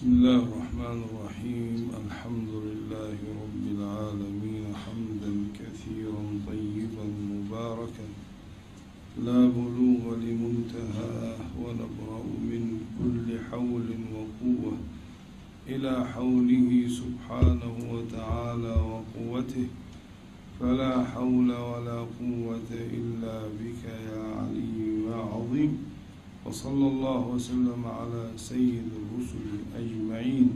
بسم الله الرحمن الرحيم. الحمد لله رب العالمين. حمدا كثيرا طيبا مباركا. لا بلوغ لمنتهاه ونبرأ من كل حول وقوة إلى حوله سبحانه وتعالى وقوته. فلا حول ولا قوة إلا بك يا علي يا عظيم. وصلى الله وسلم على سيد الرسل أجمعين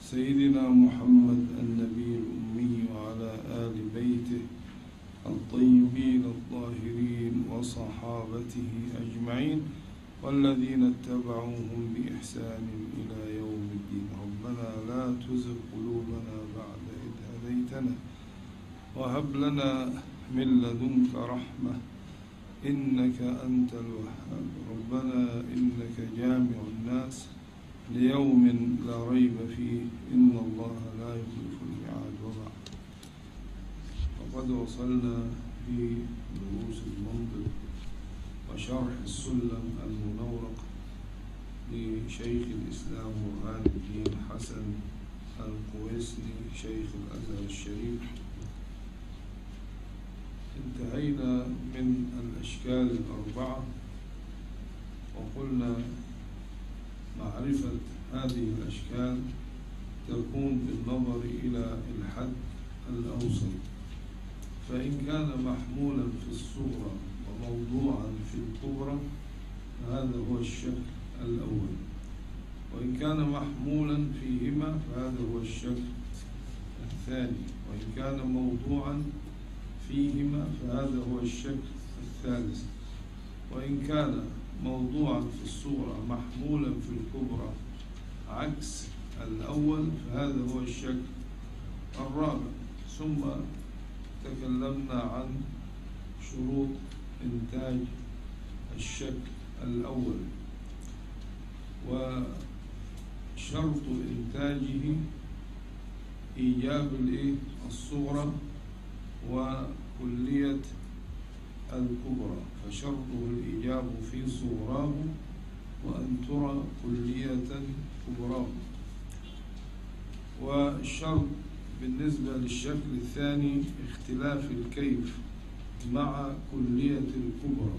سيدنا محمد النبي الأمي وعلى آل بيته الطيبين الطاهرين وصحابته أجمعين والذين اتبعوهم بإحسان إلى يوم الدين. ربنا لا تزغ قلوبنا بعد إذ هديتنا وهب لنا من لدنك رحمة. إنك أنت الوهاب. ربنا إنك جامع الناس ليوم لا ريب فيه. إن الله لا يخلف الميعاد وبعد وقد وصلنا في دروس المنطق وشرح السلم المنورق لشيخ الإسلام برهان الدين حسن القويسني شيخ الأزهر الشريف. انتهينا من الأشكال الأربعة وقلنا معرفة هذه الأشكال تكون بالنظر إلى الحد الأوسط. فإن كان محمولا في الصغرى وموضوعا في الكبرى فهذا هو الشكل الأول. وإن كان محمولا فيهما فهذا هو الشكل الثاني. وإن كان موضوعا فيهما فهذا هو الشكل الثالث. وإن كان موضوعا في الصورة محمولا في الكبرى عكس الأول فهذا هو الشكل الرابع. ثم تكلمنا عن شروط إنتاج الشكل الأول. وشرط إنتاجه إيجاب الصورة. وكلية الكبرى فشرطه الإيجاب في صوراه وأن ترى كلية كبراه. والشرط بالنسبة للشكل الثاني اختلاف الكيف مع كلية الكبرى.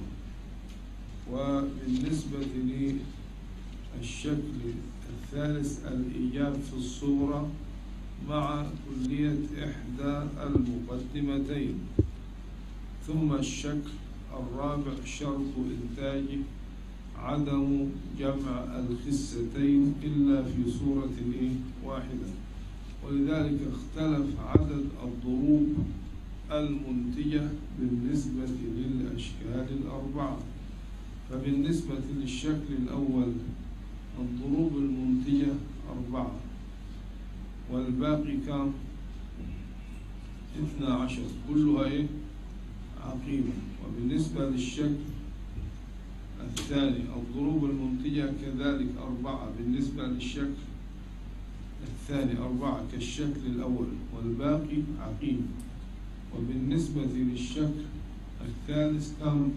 وبالنسبة للشكل الثالث الإيجاب في الصورة مع كلية إحدى المقدمتين ثم الشكل الرابع شرط إنتاجه عدم جمع الخستين إلا في صورة واحدة. ولذلك اختلف عدد الضروب المنتجة بالنسبة للأشكال الأربعة. فبالنسبة للشكل الأول الضروب المنتجة أربعة. والباقي كم اثنى عشر. كلها إيه؟ عقيمة. وبالنسبة للشكل الثاني الضروب المنتجة كذلك أربعة. بالنسبة للشكل الثاني أربعة. كالشكل الأول والباقي عقيم وبالنسبة للشكل الثالث كم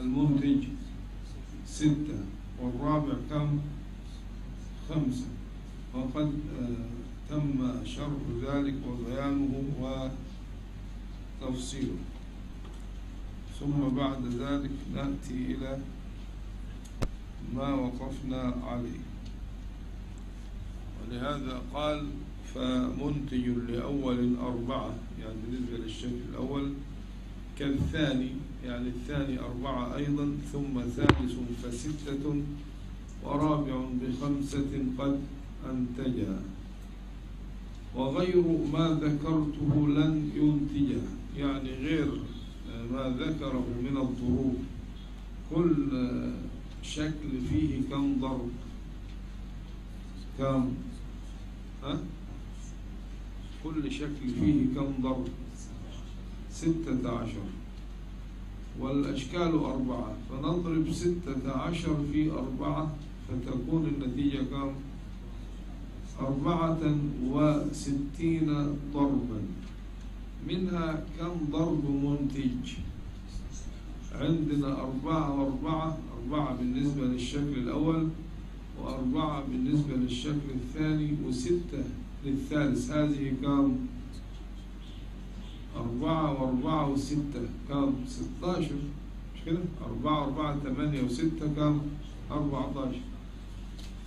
المنتج ستة. والرابع كم خمسة. وقد تم شرح ذلك وبيانه وتفصيله. ثم بعد ذلك نأتي إلى ما وقفنا عليه. ولهذا قال فمنتج لأول أربعة يعني بالنسبة للشكل الأول كالثاني يعني الثاني أربعة أيضا ثم ثالث فستة ورابع بخمسة قد أنتجا وغير ما ذكرته لن ينتجا يعني غير ما ذكره من الضروب كل شكل فيه كم ضرب؟ كم؟ ها؟ كل شكل فيه كم ضرب؟ ستة عشر. والأشكال أربعة. فنضرب ستة عشر في أربعة فتكون النتيجة كم؟ أربعة وستين ضربا منها كم ضرب منتج عندنا أربعة وأربعة أربعة بالنسبة للشكل الأول وأربعة بالنسبة للشكل الثاني وستة للثالث هذه كم؟ أربعة وأربعة وستة كم؟ ستاشر مش كده؟ أربعة وأربعة ثمانية وستة كم؟ أربعة عشر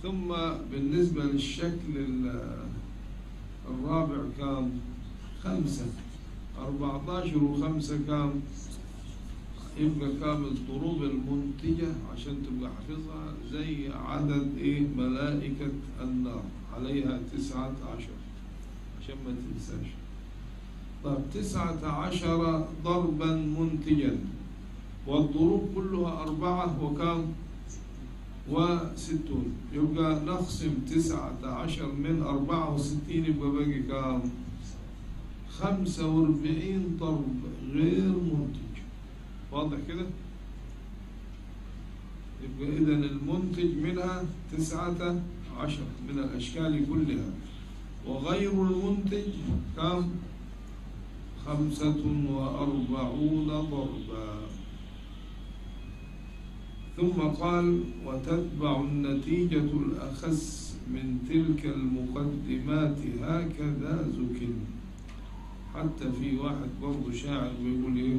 ثم بالنسبة للشكل ال- الرابع كم؟ خمسة أربعة عشر وخمسة كم؟ يبقى كام الضروب المنتجة عشان تبقى حافظها زي عدد إيه ملائكة النار عليها تسعة عشر عشان ما تنساش طيب تسعة عشر ضربا منتجا والضروب كلها أربعة وكم وستون. يبقى نقسم تسعة عشر من أربعة وستين يبقى باقي كام؟ خمسة وأربعين ضرب غير منتج. واضح كده؟ يبقى إذا المنتج منها تسعة عشر من الأشكال كلها. وغير المنتج كم خمسة وأربعون ضربا ثم قال وتتبع النتيجة الأخس من تلك المقدمات هكذا زكن. حتى في واحد برضه شاعر بيقول إيه؟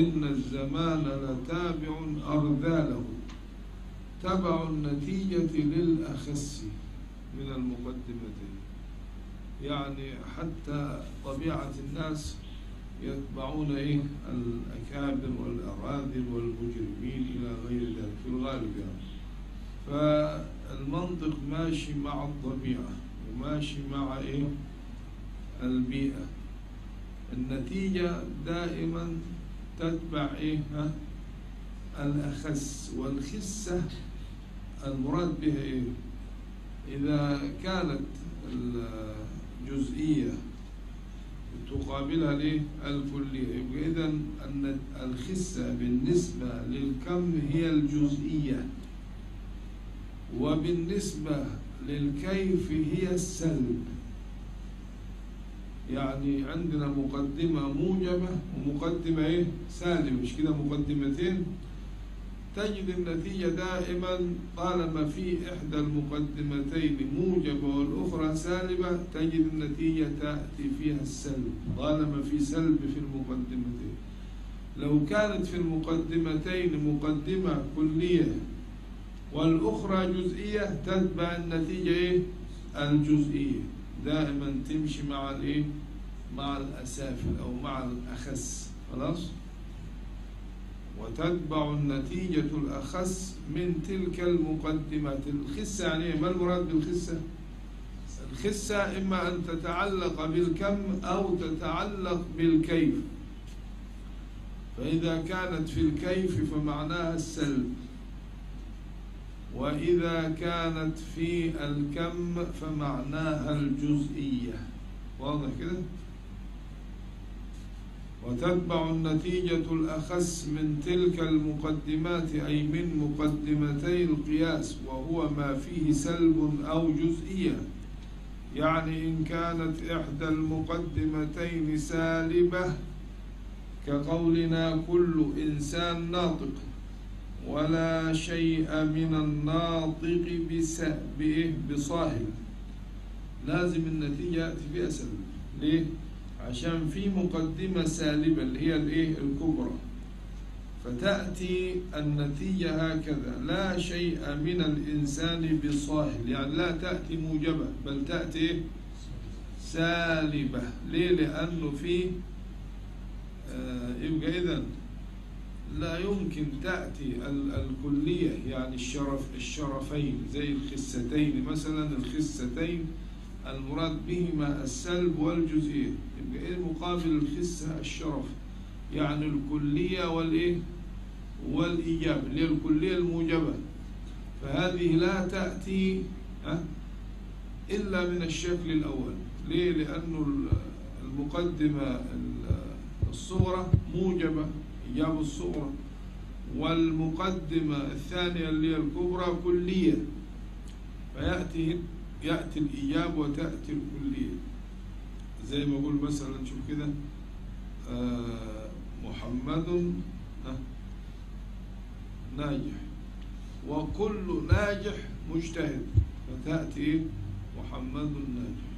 إن الزمان لتابع أرذاله. تبع النتيجة للأخس من المقدمتين. يعني حتى طبيعة الناس يتبعون إيه؟ الأكابر والأراذل والمجرمين إلى غير ذلك في الغالب يعني. فالمنطق ماشي مع الطبيعة وماشي مع إيه؟ البيئة. النتيجة دائما تتبع إيه؟ الأخس. والخسة المراد بها إيه؟ إذا كانت الجزئية تقابلها ليه؟ الكلية إذا أن الخسة بالنسبة للكم هي الجزئية وبالنسبة للكيف هي السلب. يعني عندنا مقدمة موجبة ومقدمة إيه؟ سالبة. مش كده مقدمتين؟ تجد النتيجة دائما طالما في إحدى المقدمتين موجبة والأخرى سالبة تجد النتيجة تأتي فيها السلب طالما في سلب في المقدمتين لو كانت في المقدمتين مقدمة كلية والأخرى جزئية تتبع النتيجة إيه؟ الجزئية دائما تمشي مع الإيه؟ مع الأسافل أو مع الأخس خلاص؟ وتتبع النتيجة الأخس من تلك المقدمات الخسة يعني إيه؟ ما المراد بالخسة؟ الخسة إما أن تتعلق بالكم أو تتعلق بالكيف. فإذا كانت في الكيف فمعناها السلب. وإذا كانت في الكم فمعناها الجزئية. واضح كده؟ وتتبع النتيجة الأخس من تلك المقدمات أي من مقدمتي القياس وهو ما فيه سلب أو جزئية. يعني إن كانت إحدى المقدمتين سالبة كقولنا كل إنسان ناطق ولا شيء من الناطق بصاهل لازم النتيجة يأتي فيها سلب. ليه؟ عشان في مقدمة سالبة اللي هي الإيه؟ الكبرى. فتأتي النتيجة هكذا. لا شيء من الإنسان بصاهل يعني لا تأتي موجبة بل تأتي سالبة. ليه؟ لأنه في آه يبقى إذن لا يمكن تأتي الكلية يعني الشرف الشرفين زي الخستين. مثلا الخستين المراد بهما السلب والجزئية. يبقى إيه مقابل الخسة الشرف؟ يعني الكلية والإيه؟ والإيجاب اللي هي الكلية الموجبة. فهذه لا تأتي إلا من الشكل الأول. ليه؟ لأنه المقدمة الصغرى موجبة إيجاب الصغرى والمقدمة الثانية اللي هي الكبرى كلية. فيأتي يأتي الإيجاب وتأتي الكلية. زي ما أقول مثلا شوف كده آه محمد آه ناجح. وكل ناجح مجتهد. فتأتي محمد ناجح.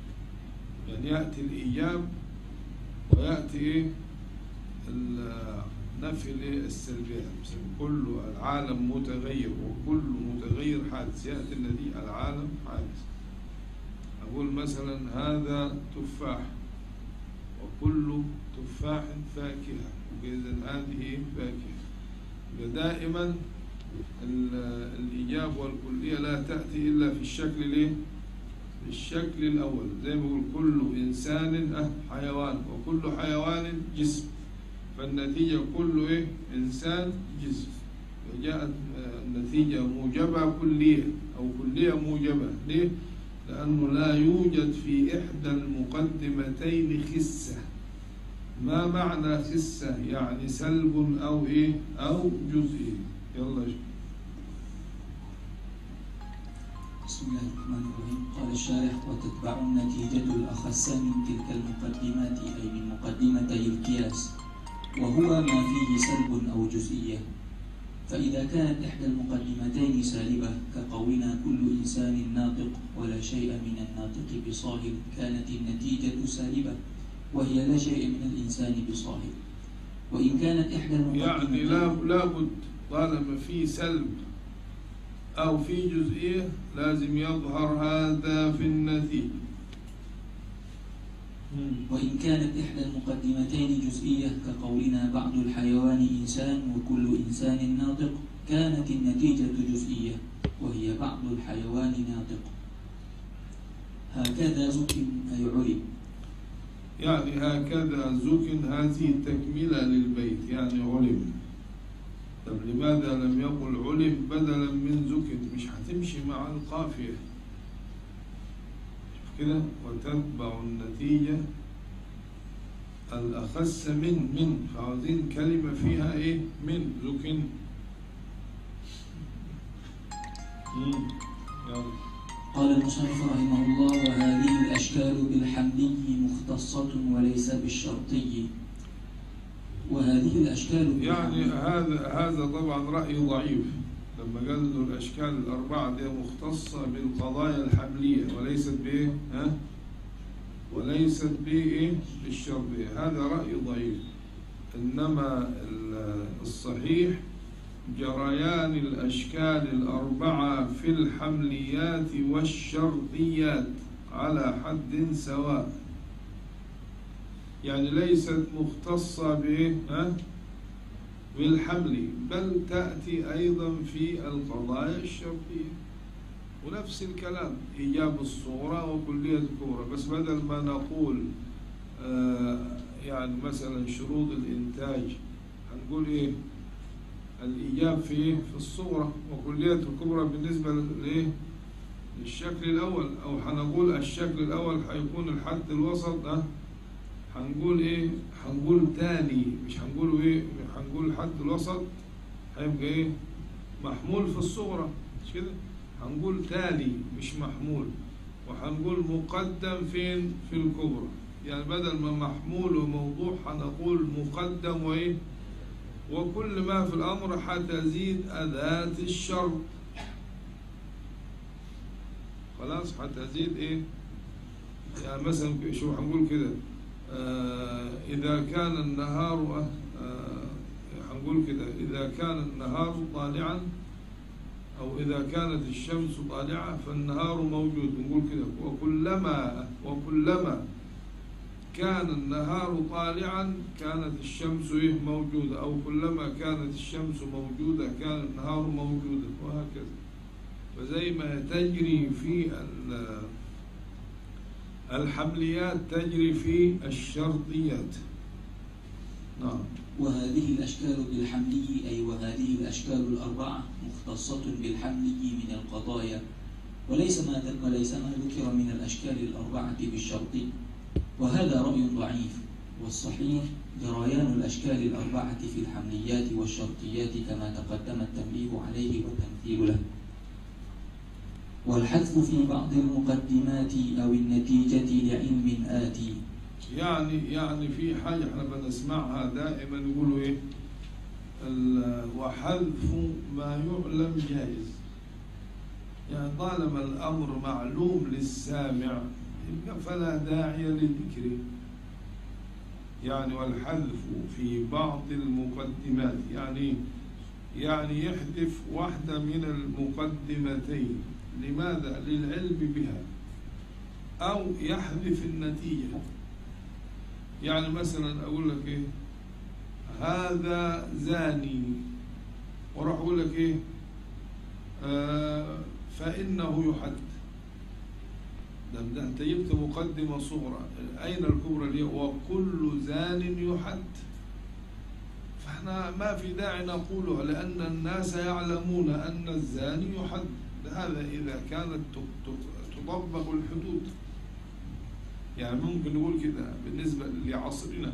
يعني يأتي الإيجاب ويأتي إيه؟ نفي مثلا كل العالم متغير وكل متغير حادث. يأتي الذي العالم حادث. أقول مثلا هذا تفاح وكل تفاح فاكهة إذا هذه فاكهة دائما ال- الإجابة والكلية لا تأتي إلا في الشكل؟ في الشكل الأول زي ما بقول كل إنسان أه حيوان وكل حيوان جسم فالنتيجة كل إيه؟ إنسان جسم وجاءت آه، النتيجة موجبة كلية أو كلية موجبة ليه؟ لأنه لا يوجد في إحدى المقدمتين خسة. ما معنى خسة؟ يعني سلب أو إيه؟ أو جزئي. يلا شوف. بسم الله الرحمن الرحيم. قال الشارح وتتبع النتيجة الأخس من تلك المقدمات أي من مقدمتي القياس. وهو ما فيه سلب أو جزئية. فإذا كانت إحدى المقدمتين سالبة كقولنا كل إنسان ناطق ولا شيء من الناطق بصاهر كانت النتيجة سالبة وهي لا شيء من الإنسان بصاهر. وإن كانت إحدى يعني المقدمتين لا لابد طالما في سلب أو في جزئية لازم يظهر هذا في النتيجة. وإن كانت إحدى المقدمتين جزئية كقولنا بعض الحيوان إنسان وكل إنسان ناطق كانت النتيجة جزئية وهي بعض الحيوان ناطق. هكذا زكم أي علم. يعني هكذا زكن هذه تكملة للبيت يعني علم. طب لماذا لم يقل علم بدلا من زكن؟ مش هتمشي مع القافية. كده وتتبع النتيجة الأخس من من. فعاوزين كلمة فيها إيه؟ من. يلا. قال المصنف رحمه الله وهذه الأشكال بالحملي مختصة وليس بالشرطي. وهذه الأشكال يعني هذا هذا طبعا رأي ضعيف. لما قال إنه الأشكال الأربعة دي مختصة بالقضايا الحملية وليست بإيه؟ ها؟ وليست بإيه؟ بالشرطيه هذا رأي ضعيف إنما ال- الصحيح جريان الأشكال الأربعة في الحمليات والشرطيات على حد سواء يعني ليست مختصة بإيه؟ ها؟ بالحمل بل تأتي أيضا في القضايا الشرطية ونفس الكلام إيجاب الصغرى وكلية الكبرى. بس بدل ما نقول آه يعني مثلا شروط الإنتاج هنقول إيه؟ الإيجاب في إيه؟ في الصغرى وكلية الكبرى بالنسبة لإيه؟ للشكل الأول. أو هنقول الشكل الأول هيكون الحد الوسط أه هنقول إيه؟ هنقول تالي مش هنقول إيه هنقول الحد الوسط هيبقى إيه؟ محمول في الصغرى مش كده؟ هنقول تالي مش محمول وهنقول مقدم فين؟ في الكبرى. يعني بدل ما محمول وموضوع هنقول مقدم وإيه؟ وكل ما في الأمر هتزيد أداة الشرط. خلاص هتزيد إيه؟ يعني مثلا شو هنقول كده؟ إذا كان النهار آه، هنقول كده إذا كان النهار طالعا أو إذا كانت الشمس طالعة فالنهار موجود. نقول كده وكلما وكلما كان النهار طالعا كانت الشمس إيه؟ موجودة. أو كلما كانت الشمس موجودة كان النهار موجودا وهكذا. فزي ما تجري في الحمليات تجري في الشرطيات. نعم. وهذه الأشكال بالحملي أي وهذه الأشكال الأربعة مختصة بالحملي من القضايا وليس ما وليس ما ذكر من الأشكال الأربعة بالشرطي وهذا رأي ضعيف والصحيح جريان الأشكال الأربعة في الحمليات والشرطيات كما تقدم التنبيه عليه والتمثيل له. والحذف في بعض المقدمات أو النتيجة لعلم آتي. يعني يعني في حاجة إحنا بنسمعها دائما يقولوا إيه؟ وحذف ما يعلم جائز. يعني طالما الأمر معلوم للسامع يبقى فلا داعي لذكره يعني والحذف في بعض المقدمات يعني يعني يحذف واحدة من المقدمتين. لماذا؟ للعلم بها. أو يحذف النتيجة. يعني مثلا أقول لك إيه؟ هذا زاني. وراح أقول لك إيه؟ آه فإنه يحد ده أنت جبت مقدمة صغرى. أين الكبرى هي وكل زان يحد فإحنا ما في داعي نقولها لأن الناس يعلمون أن الزاني يحد هذا إذا كانت تطبق الحدود. يعني ممكن نقول كده بالنسبة لعصرنا.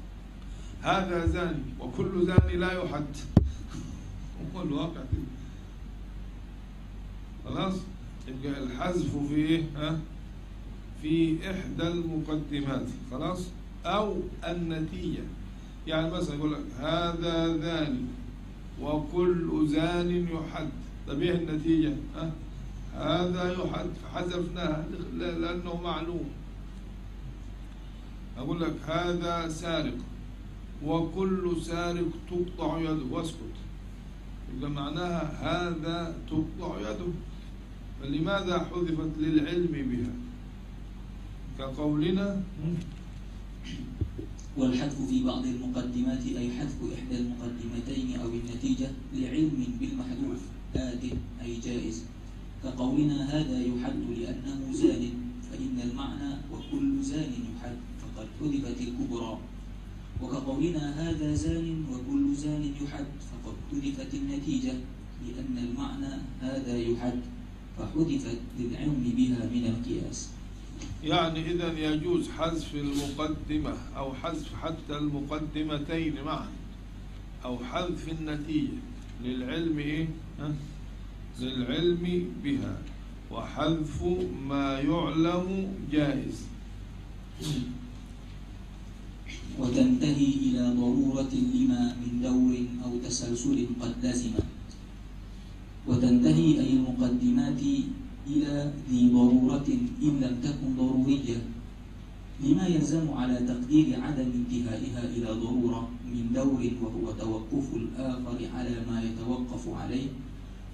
هذا زاني وكل زاني لا يحد. هو الواقع كده. خلاص؟ يبقى الحذف في إيه؟ ها؟ في إحدى المقدمات. خلاص؟ أو النتيجة. يعني مثلا يقول لك هذا زاني وكل زان يحد. طب إيه النتيجة. ها؟ هذا يحد فحذفناها لأنه معلوم. أقول لك هذا سارق. وكل سارق تقطع يده. واسكت. يبقى معناها هذا تقطع يده. فلماذا حذفت للعلم بها؟ كقولنا والحذف في بعض المقدمات أي حذف إحدى المقدمتين أو النتيجة لعلم بالمحذوف. آت أي جائز. كقولنا هذا يحد لأنه زان فإن المعنى وكل زان يحد فقد حذفت الكبرى. وكقولنا هذا زان وكل زان يحد فقد حذفت النتيجة لأن المعنى هذا يحد فحذفت للعلم بها من القياس. يعني إذا يجوز حذف المقدمة أو حذف حتى المقدمتين معا أو حذف النتيجة. للعلم إيه؟ للعلم بها. وحذف ما يعلم جائز. وتنتهي إلى ضرورة لما من دور أو تسلسل قد لزم وتنتهي أي المقدمات إلى ذي ضرورة إن لم تكن ضرورية. لما يلزم على تقدير عدم انتهائها إلى ضرورة من دور وهو توقف الآخر على ما يتوقف عليه.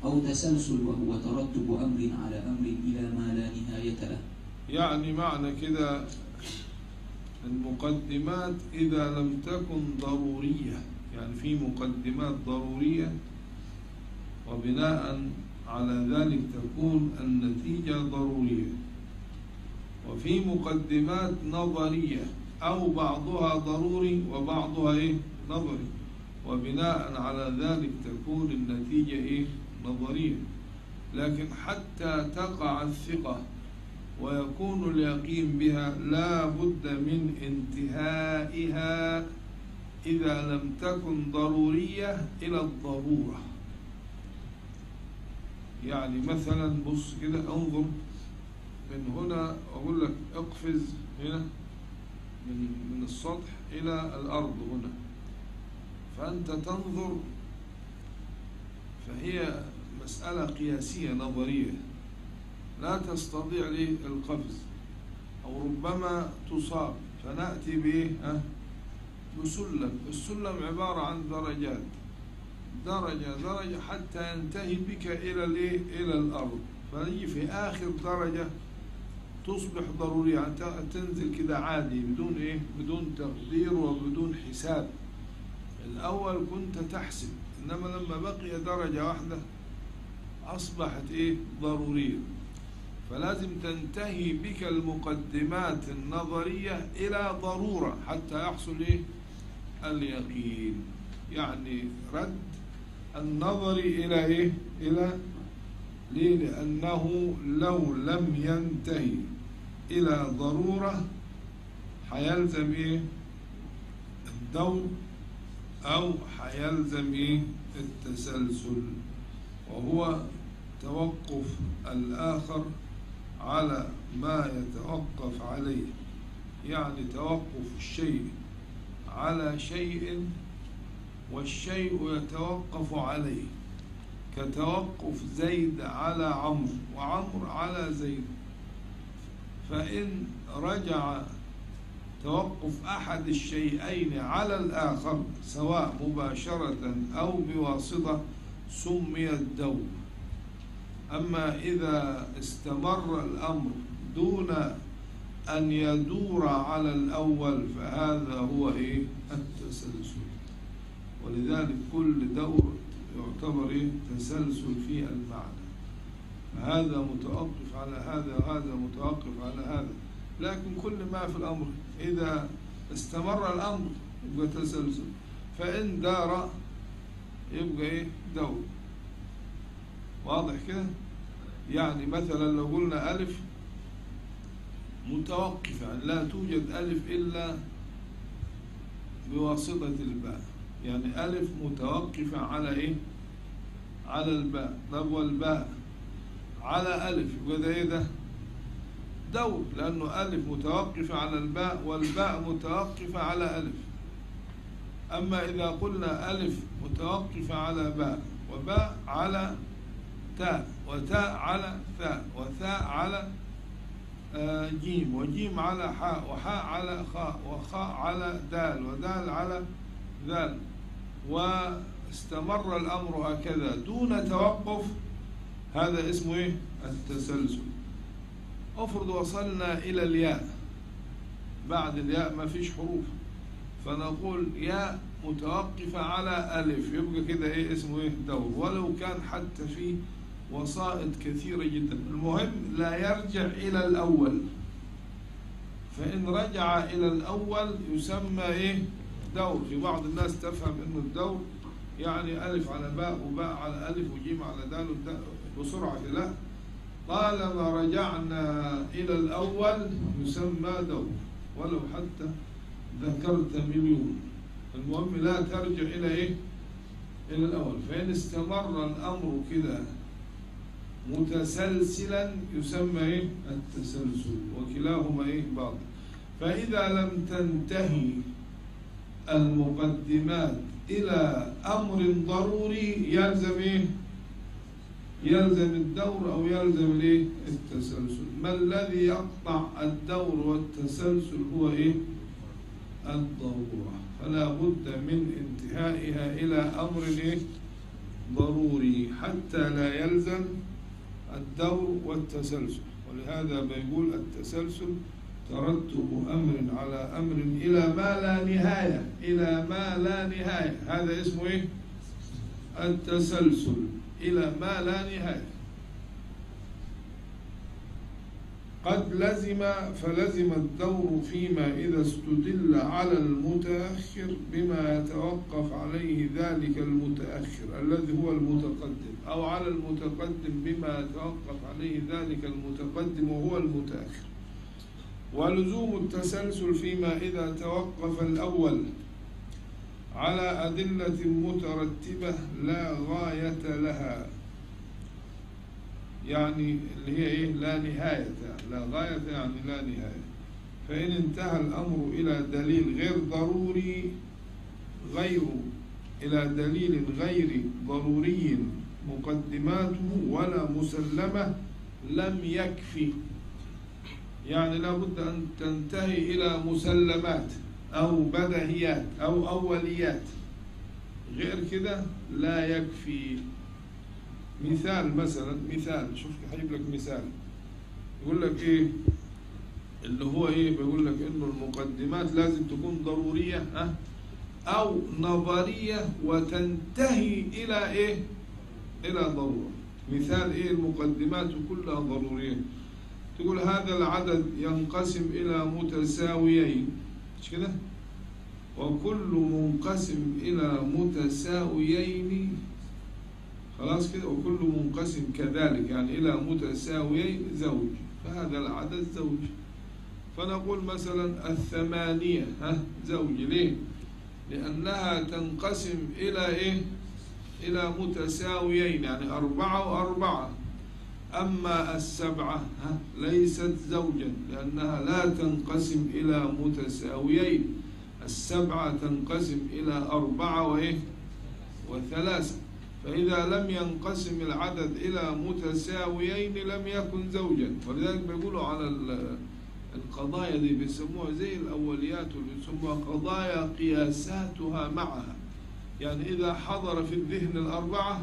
أو تسلسل وهو ترتب أمر على أمر إلى ما لا نهاية له. يعني معنى كده المقدمات إذا لم تكن ضرورية. يعني في مقدمات ضرورية وبناء على ذلك تكون النتيجة ضرورية. وفي مقدمات نظرية أو بعضها ضروري وبعضها إيه؟ نظري. وبناء على ذلك تكون النتيجة إيه؟ نظرية لكن حتى تقع الثقة ويكون اليقين بها لا بد من انتهائها إذا لم تكن ضرورية إلى الضرورة. يعني مثلا بص كده انظر من هنا أقول لك اقفز هنا من من السطح إلى الأرض هنا. فأنت تنظر فهي مسألة قياسية نظرية. لا تستطيع لي القفز أو ربما تصاب. فنأتي به بسلم. السلم عبارة عن درجات. درجة درجة حتى ينتهي بك إلى؟ إلى الأرض. فنجي في آخر درجة. تصبح ضرورية تنزل كده عادي بدون إيه؟ بدون تقدير وبدون حساب. الأول كنت تحسب. إنما لما بقي درجة واحدة أصبحت إيه؟ ضرورية. فلازم تنتهي بك المقدمات النظرية إلى ضرورة حتى يحصل إيه؟ اليقين. يعني رد النظر إلى إيه؟ إلى ليه؟ لأنه لو لم ينتهي إلى ضرورة حيلزم إيه الدور أو حيلزم إيه التسلسل وهو توقف الآخر على ما يتوقف عليه يعني توقف الشيء على شيء والشيء يتوقف عليه كتوقف زيد على عمرو وعمرو على زيد. فإن رجع توقف أحد الشيئين على الآخر سواء مباشرة أو بواسطة سمي الدور. أما إذا استمر الأمر دون أن يدور على الأول فهذا هو إيه؟ التسلسل. ولذلك كل دور يعتبر إيه؟ تسلسل في المعنى. هذا متوقف على هذا وهذا متوقف على هذا. لكن كل ما في الأمر إذا استمر الأمر يبقى تسلسل. فإن دار يبقى إيه؟ دور. واضح كده؟ يعني مثلا لو قلنا ألف متوقفة لا توجد ألف إلا بواسطة الباء. يعني ألف متوقفة على إيه؟ على الباء. طب والباء؟ على ألف. يبقى ده إيه ده؟ دور لأنه ألف متوقفة على الباء والباء متوقفة على ألف. أما إذا قلنا ألف متوقفة على باء وباء على تاء وتاء على ثاء وثاء على آه، جيم وجيم على حاء وحاء على خاء وخاء على دال ودال على ذال. واستمر الأمر هكذا دون توقف هذا اسمه إيه؟ التسلسل. افرض وصلنا إلى الياء. بعد الياء ما فيش حروف. فنقول ياء متوقفة على ألف. يبقى كده إيه اسمه إيه؟ دور. ولو كان حتى في وسائط كثيرة جدا. المهم لا يرجع إلى الأول. فإن رجع إلى الأول يسمى إيه؟ دور. في بعض الناس تفهم إنه الدور يعني ألف على باء وباء على ألف وجيم على دال بسرعة لا طالما رجعنا إلى الأول يسمى دور. ولو حتى ذكرت مليون المهم لا ترجع إلى إيه؟ إلى الأول. فإن استمر الأمر كده متسلسلا يسمى إيه؟ التسلسل. وكلاهما إيه؟ باطل فإذا لم تنتهي المقدمات إلى أمر ضروري يلزم إيه؟ يلزم الدور أو يلزم الإيه التسلسل. ما الذي يقطع الدور والتسلسل هو إيه؟ الضرورة. فلا بد من انتهائها إلى أمر إيه؟ ضروري. حتى لا يلزم الدور والتسلسل. ولهذا بيقول التسلسل ترتب أمر على أمر إلى ما لا نهاية. إلى ما لا نهاية. هذا اسمه إيه؟ التسلسل. إلى ما لا نهاية. قد لزم فلزم الدور فيما إذا استدل على المتأخر بما يتوقف عليه ذلك المتأخر الذي هو المتقدم أو على المتقدم بما يتوقف عليه ذلك المتقدم وهو المتأخر. ولزوم التسلسل فيما إذا توقف الأول على أدلة مترتبة لا غاية لها. يعني اللي هي إيه؟ لا نهاية. لا غاية يعني لا نهاية. فإن انتهى الأمر إلى دليل غير ضروري غير إلى دليل غير ضروري مقدماته ولا مسلمة لم يكفي. يعني لابد أن تنتهي إلى مسلمات. أو بدهيات أو أوليات. غير كده لا يكفي. مثال مثلا مثال شوف هجيب لك مثال. يقول لك إيه؟ اللي هو إيه؟ بيقول لك إنه المقدمات لازم تكون ضرورية ها؟ أو نظرية وتنتهي إلى إيه؟ إلى ضرورة. مثال إيه؟ المقدمات كلها ضرورية. تقول هذا العدد ينقسم إلى متساويين. مش كده؟ وكل منقسم إلى متساويين. خلاص كده؟ وكل منقسم كذلك يعني إلى متساويين زوج. فهذا العدد زوج. فنقول مثلا الثمانية ها؟ زوج. ليه؟ لأنها تنقسم إلى إيه؟ إلى متساويين يعني أربعة وأربعة. أما السبعة ليست زوجا لأنها لا تنقسم إلى متساويين. السبعة تنقسم إلى أربعة وإيه؟ وثلاثة. فإذا لم ينقسم العدد إلى متساويين لم يكن زوجا. ولذلك بيقولوا على ال- القضايا دي بيسموها زي الأوليات واللي بيسموها قضايا قياساتها معها. يعني إذا حضر في الذهن الأربعة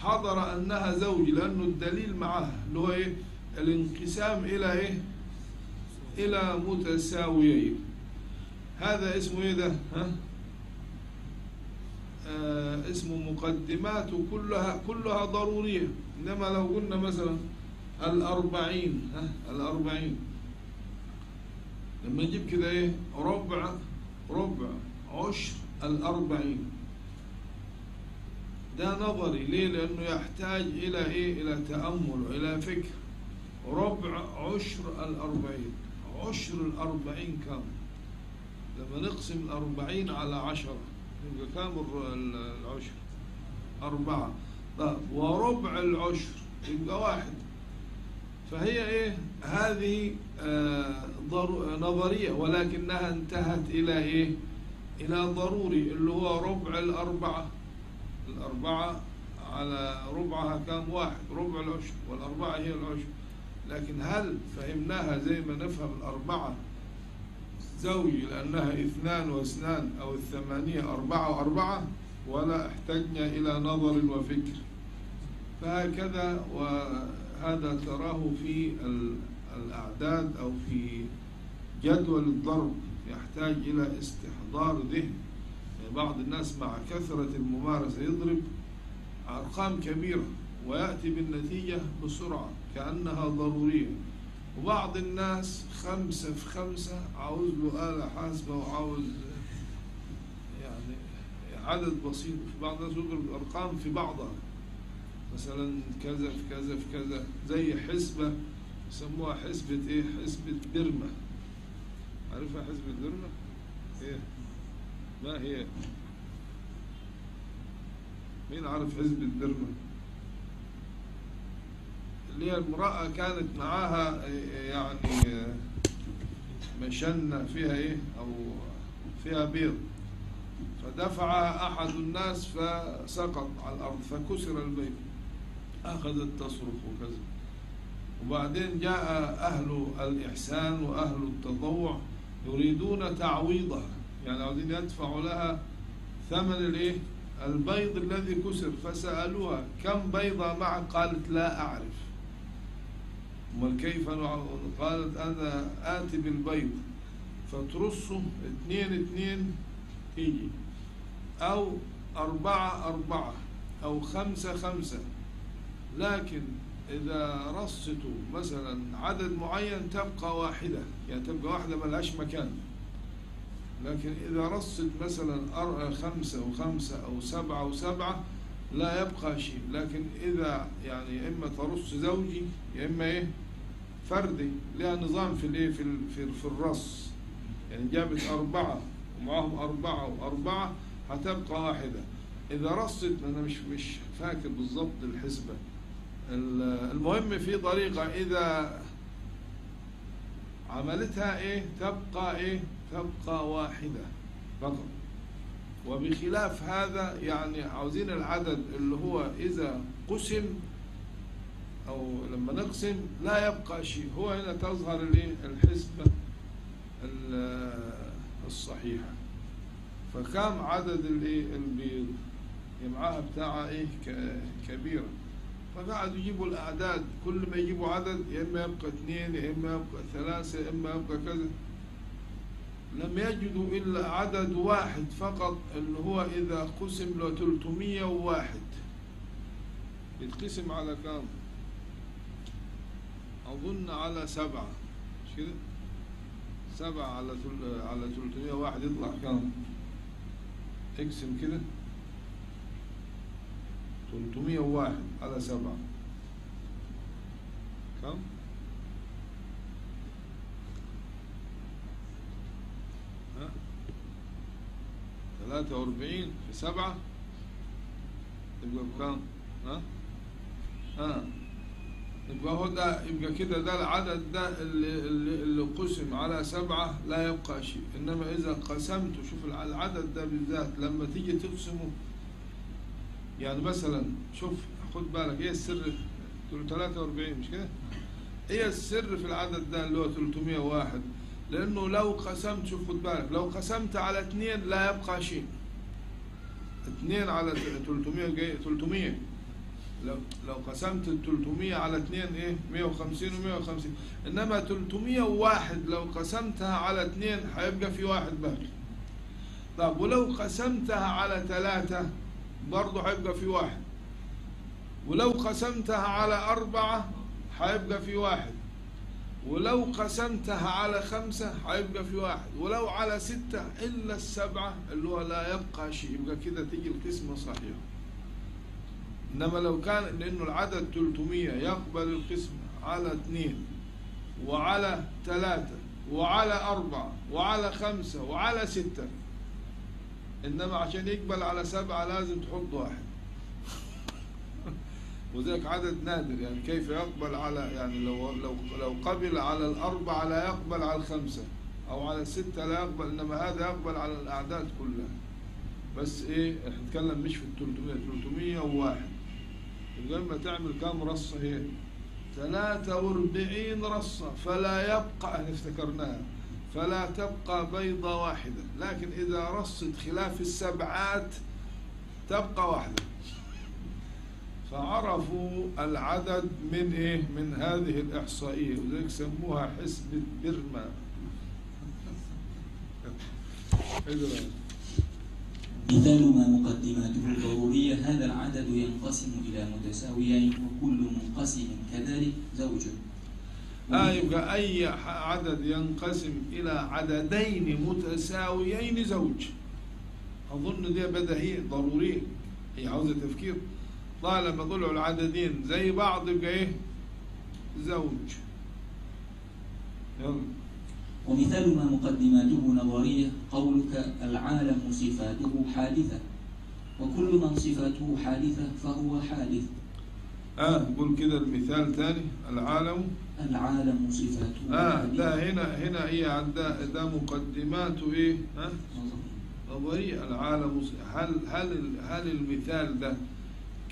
حضر أنها زوج لأنه الدليل معها اللي هو إيه؟ الانقسام إلى إيه؟ إلى متساويين. هذا اسمه إيه ده؟ ها؟ آه اسمه مقدمات كلها كلها ضرورية. إنما لو قلنا مثلا الأربعين ها؟ الأربعين. لما نجيب كده إيه؟ ربع ربع عشر الأربعين. ده نظري ليه؟ لأنه يحتاج إلى إيه؟ إلى تأمل وإلى فكر. ربع عشر الأربعين. عشر الأربعين كم؟ لما نقسم الأربعين على عشرة يبقى كام العشر؟ أربعة. طيب وربع العشر يبقى واحد. فهي إيه؟ هذه آه. نظرية ولكنها انتهت إلى إيه؟ إلى ضروري اللي هو ربع الأربعة. الأربعة على ربعها كام واحد؟ ربع العشر والأربعة هي العشر لكن هل فهمناها زي ما نفهم الأربعة زوجي لأنها اثنان واثنان أو الثمانية أربعة وأربعة؟ ولا احتجنا إلى نظر وفكر. فهكذا وهذا تراه في ال- الأعداد أو في جدول الضرب يحتاج إلى استحضار ذهن. بعض الناس مع كثرة الممارسة يضرب أرقام كبيرة ويأتي بالنتيجة بسرعة كأنها ضرورية. وبعض الناس خمسة في خمسة عاوز له آلة حاسبة وعاوز يعني عدد بسيط. بعض الناس يضرب الأرقام في بعضها. مثلا كذا في كذا في كذا زي حسبة يسموها حسبة إيه؟ حسبة برمة عارفها حسبة برمة؟ إيه؟ ما هي؟ مين عارف حزب الدرمة؟ اللي هي المرأة كانت معاها يعني مشنة فيها إيه أو فيها بيض فدفعها أحد الناس فسقط على الأرض فكسر البيض أخذت تصرخ وكذا وبعدين جاء أهل الإحسان وأهل التطوع يريدون تعويضها يعني عاوزين يدفعوا لها ثمن الايه؟ البيض الذي كسر فسألوها كم بيضة معك؟ قالت لا أعرف. أمال كيف؟ قالت أنا آتي بالبيض. فترصه اثنين اثنين تيجي. أو أربعة أربعة أو خمسة خمسة. لكن إذا رصته مثلا عدد معين تبقى واحدة. يعني تبقى واحدة ملهاش مكان. لكن إذا رصت مثلا أر- خمسة وخمسة أو سبعة وسبعة لا يبقى شيء. لكن إذا يعني يا إما ترص زوجي يا إما إيه؟ فردي. لها نظام في الإيه؟ في في, الرص. يعني جابت أربعة ومعاهم أربعة وأربعة هتبقى واحدة. إذا رصت أنا مش مش فاكر بالضبط الحسبة. ال- المهم في طريقة إذا عملتها إيه؟ تبقى إيه؟ تبقى واحدة فقط. وبخلاف هذا يعني عاوزين العدد اللي هو إذا قسم أو لما نقسم لا يبقى شيء. هو هنا تظهر الحسبة ال- الصحيحة. فكم عدد الايه البيض؟ معاها بتاعها إيه؟ كبيرة. فقعدوا يجيبوا الأعداد. كل ما يجيبوا عدد يا إما يبقى اثنين يا إما يبقى ثلاثة يا إما يبقى كذا. لم يجدوا إلا عدد واحد فقط اللي هو إذا قسم له 301 يتقسم على كام؟ أظن على سبعة مش كده؟ سبعة على تل... على 301 يطلع كام؟ اقسم كده 301 على سبعة كم؟ ها؟ 43 في سبعة يبقى بكام؟ ها؟ ها؟ يبقى هو ده يبقى كده ده العدد ده اللي, اللي, اللي قسم على سبعة لا يبقى شيء إنما إذا قسمته شوف العدد ده بالذات لما تيجي تقسمه يعني مثلا شوف خد بالك إيه السر تقول 43 مش كده؟ إيه السر في العدد ده اللي هو 301 لأنه لو قسمت شوف خد بالك لو قسمت على اثنين لا يبقى شيء اثنين على 300 جاي 300 لو لو قسمت ال 300 على 2 إيه؟ 150 و150 انما 301 لو قسمتها على 2 هيبقى في واحد باقي طب ولو قسمتها على 3 برضه هيبقى في واحد. ولو قسمتها على أربعة هيبقى في واحد. ولو قسمتها على خمسة هيبقى في واحد ولو على ستة إلا السبعة اللي هو لا يبقى شيء يبقى كده تيجي القسمة صحيحة. إنما لو كان لأنه العدد 300 يقبل القسمة على اثنين وعلى ثلاثة وعلى أربعة وعلى خمسة وعلى ستة. إنما عشان يقبل على سبعة لازم تحط واحد. وذلك عدد نادر يعني كيف يقبل على يعني لو لو لو قبل على الأربعة لا يقبل على الخمسة أو على الستة لا يقبل إنما هذا يقبل على الأعداد كلها. بس إيه إحنا نتكلم مش في ال 300 301 يبقى لما تعمل كام رصة هي؟ 43 رصة فلا يبقى إحنا افتكرناها فلا تبقى بيضة واحدة. لكن إذا رصت خلاف السبعات تبقى واحدة. فعرفوا العدد من إيه؟ من هذه الإحصائية. وذلك سموها حسبة بيرما مثال ما مقدماته ضرورية هذا العدد ينقسم إلى متساويين وكل منقسم كذلك زوج. آه يبقى أي عدد ينقسم إلى عددين متساويين زوج. أظن دي بديهية ضرورية هي عاوزة تفكير؟ طالما طلعوا العددين زي بعض يبقى إيه؟ زوج. يلا. ومثال ما مقدماته نظرية قولك العالم صفاته حادثة وكل من صفاته حادثة فهو حادث. آه قول كده المثال ثاني العالم. العالم صفاته حادثة. ده هنا هنا إيه ده, ده مقدماته إيه؟ ها؟ نظرية. العالم هل هل هل المثال ده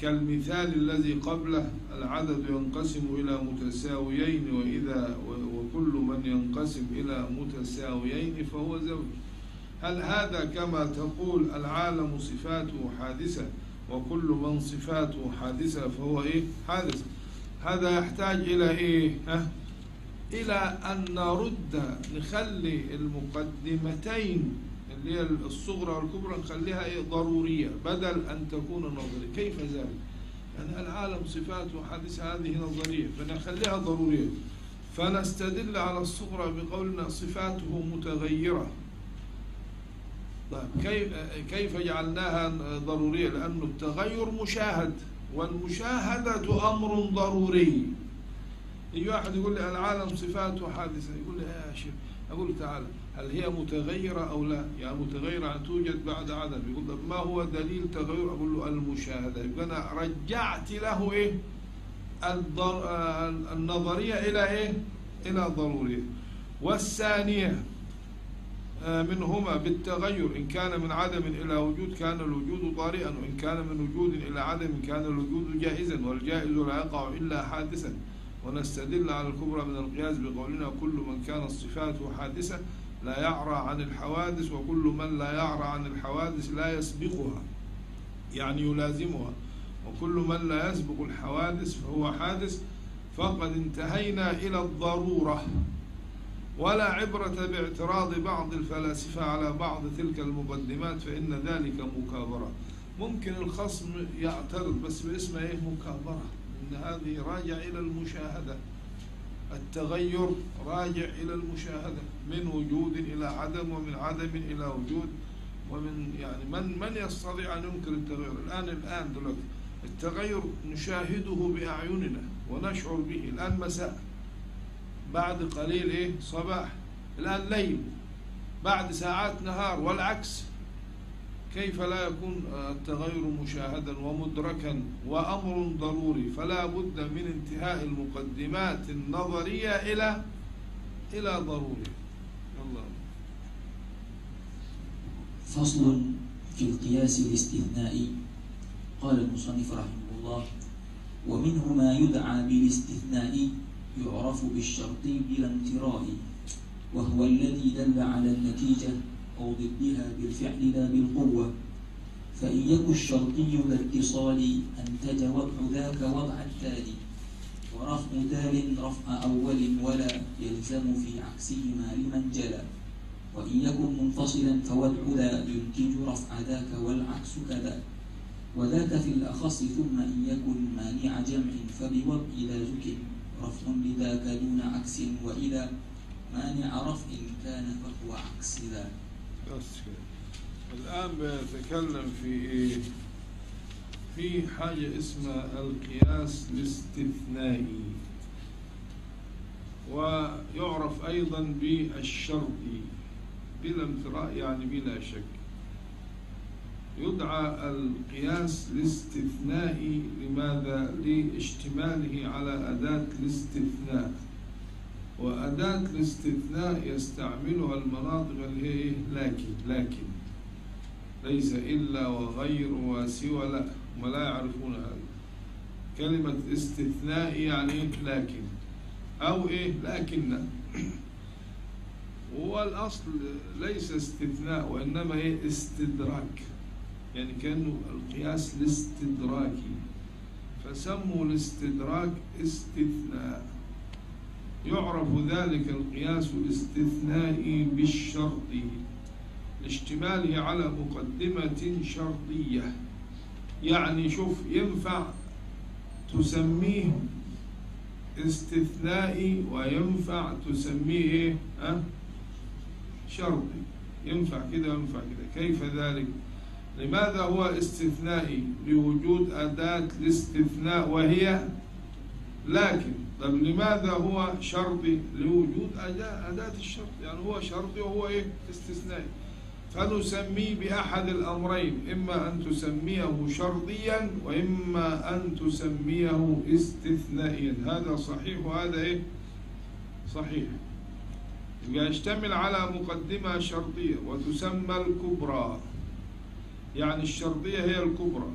كالمثال الذي قبله العدد ينقسم إلى متساويين وإذا وكل من ينقسم إلى متساويين فهو زوج. هل هذا كما تقول العالم صفاته حادثة وكل من صفاته حادثة فهو إيه؟ حادث. هذا يحتاج إلى إيه؟ ها؟ إلى أن نرد نخلي المقدمتين اللي هي الصغرى والكبرى نخليها إيه ضرورية بدل أن تكون نظرية. كيف ذلك؟ يعني العالم صفاته حادثة هذه نظرية فنخليها ضرورية. فنستدل على الصغرى بقولنا صفاته متغيرة. طيب كيف كيف جعلناها ضرورية؟ لأن التغير مشاهد والمشاهدة أمر ضروري. يجي واحد يقول لي العالم صفاته حادثة يقول لي يا شيخ؟ أقول تعالى هل هي متغيرة أو لا؟ يعني متغيرة أن توجد بعد عدم يقول ما هو دليل تغير؟ أقول له المشاهدة يبقى أنا رجعت له إيه؟ الضر... النظرية إلى إيه؟ إلى ضرورية والثانية منهما بالتغير إن كان من عدم إلى وجود كان الوجود طارئا وإن كان من وجود إلى عدم كان الوجود جائزا والجائز لا يقع إلا حادثا ونستدل على الكبرى من القياس بقولنا كل من كانت صفاته حادثة لا يعرى عن الحوادث وكل من لا يعرى عن الحوادث لا يسبقها يعني يلازمها. وكل من لا يسبق الحوادث فهو حادث فقد انتهينا إلى الضرورة. ولا عبرة باعتراض بعض الفلاسفة على بعض تلك المقدمات فإن ذلك مكابرة. ممكن الخصم يعترض بس باسمه إيه؟ مكابرة. إن هذه راجع إلى المشاهدة. التغير راجع إلى المشاهدة. من وجود إلى عدم ومن عدم إلى وجود ومن يعني من من يستطيع أن ينكر التغير الآن الآن دلوقتي التغير نشاهده بأعيننا ونشعر به. الآن مساء. بعد قليل إيه؟ صباح. الآن ليل. بعد ساعات نهار. والعكس. كيف لا يكون التغير مشاهدا ومدركا وأمر ضروري؟ فلا بد من انتهاء المقدمات النظرية إلى إلى ضروري الله فصل في القياس الاستثنائي قال المصنف رحمه الله ومنه ما يدعى بالاستثناء يعرف بالشرط بلا امتراء وهو الذي دل على النتيجة أو ضدها بالفعل لا بالقوة. فإن يك الشرطي كاتصال أنتج وضع ذاك وضع التالي ورفع دال رفع أول ولا يلزم في عكسهما لمن جلى وإن يكن منفصلا فوضع ذا ينتج رفع ذاك والعكس كذا. وذاك في الأخص ثم إن يكن مانع جمع فبوضع إذا زكي رفع لذاك دون عكس. وإذا مانع رفع كان فهو عكس ذا. الآن بنتكلم في؟ في حاجة اسمها القياس الاستثنائي. ويعرف أيضا بالشرطي بلا امتراء يعني بلا شك. يدعى القياس الاستثنائي لماذا؟ لاشتماله على أداة الاستثناء. وأداة الاستثناء يستعملها المناطق اللي هي إيه؟ لكن لكن. ليس إلا وغير وسوى لا هم لا يعرفون هذا. كلمة استثناء يعني إيه؟ لكن. أو إيه؟ لكن. هو الأصل ليس استثناء وإنما هي استدراك. يعني كأنه القياس الاستدراكي. فسموا الاستدراك استثناء. يعرف ذلك القياس الاستثنائي بالشرط. لاشتماله على مقدمة شرطية. يعني شوف ينفع تسميه استثنائي وينفع تسميه أه؟ شرطي. ينفع كده وينفع كده. كيف ذلك؟ لماذا هو استثنائي لوجود أداة الاستثناء وهي؟ لكن طب لماذا هو شرطي لوجود أداة, أداة الشرط؟ يعني هو شرطي وهو إيه؟ استثنائي. فنسميه بأحد الأمرين إما أن تسميه شرطيا وإما أن تسميه استثنائيا. هذا صحيح وهذا إيه؟ صحيح. يشتمل على مقدمة شرطية وتسمى الكبرى. يعني الشرطية هي الكبرى.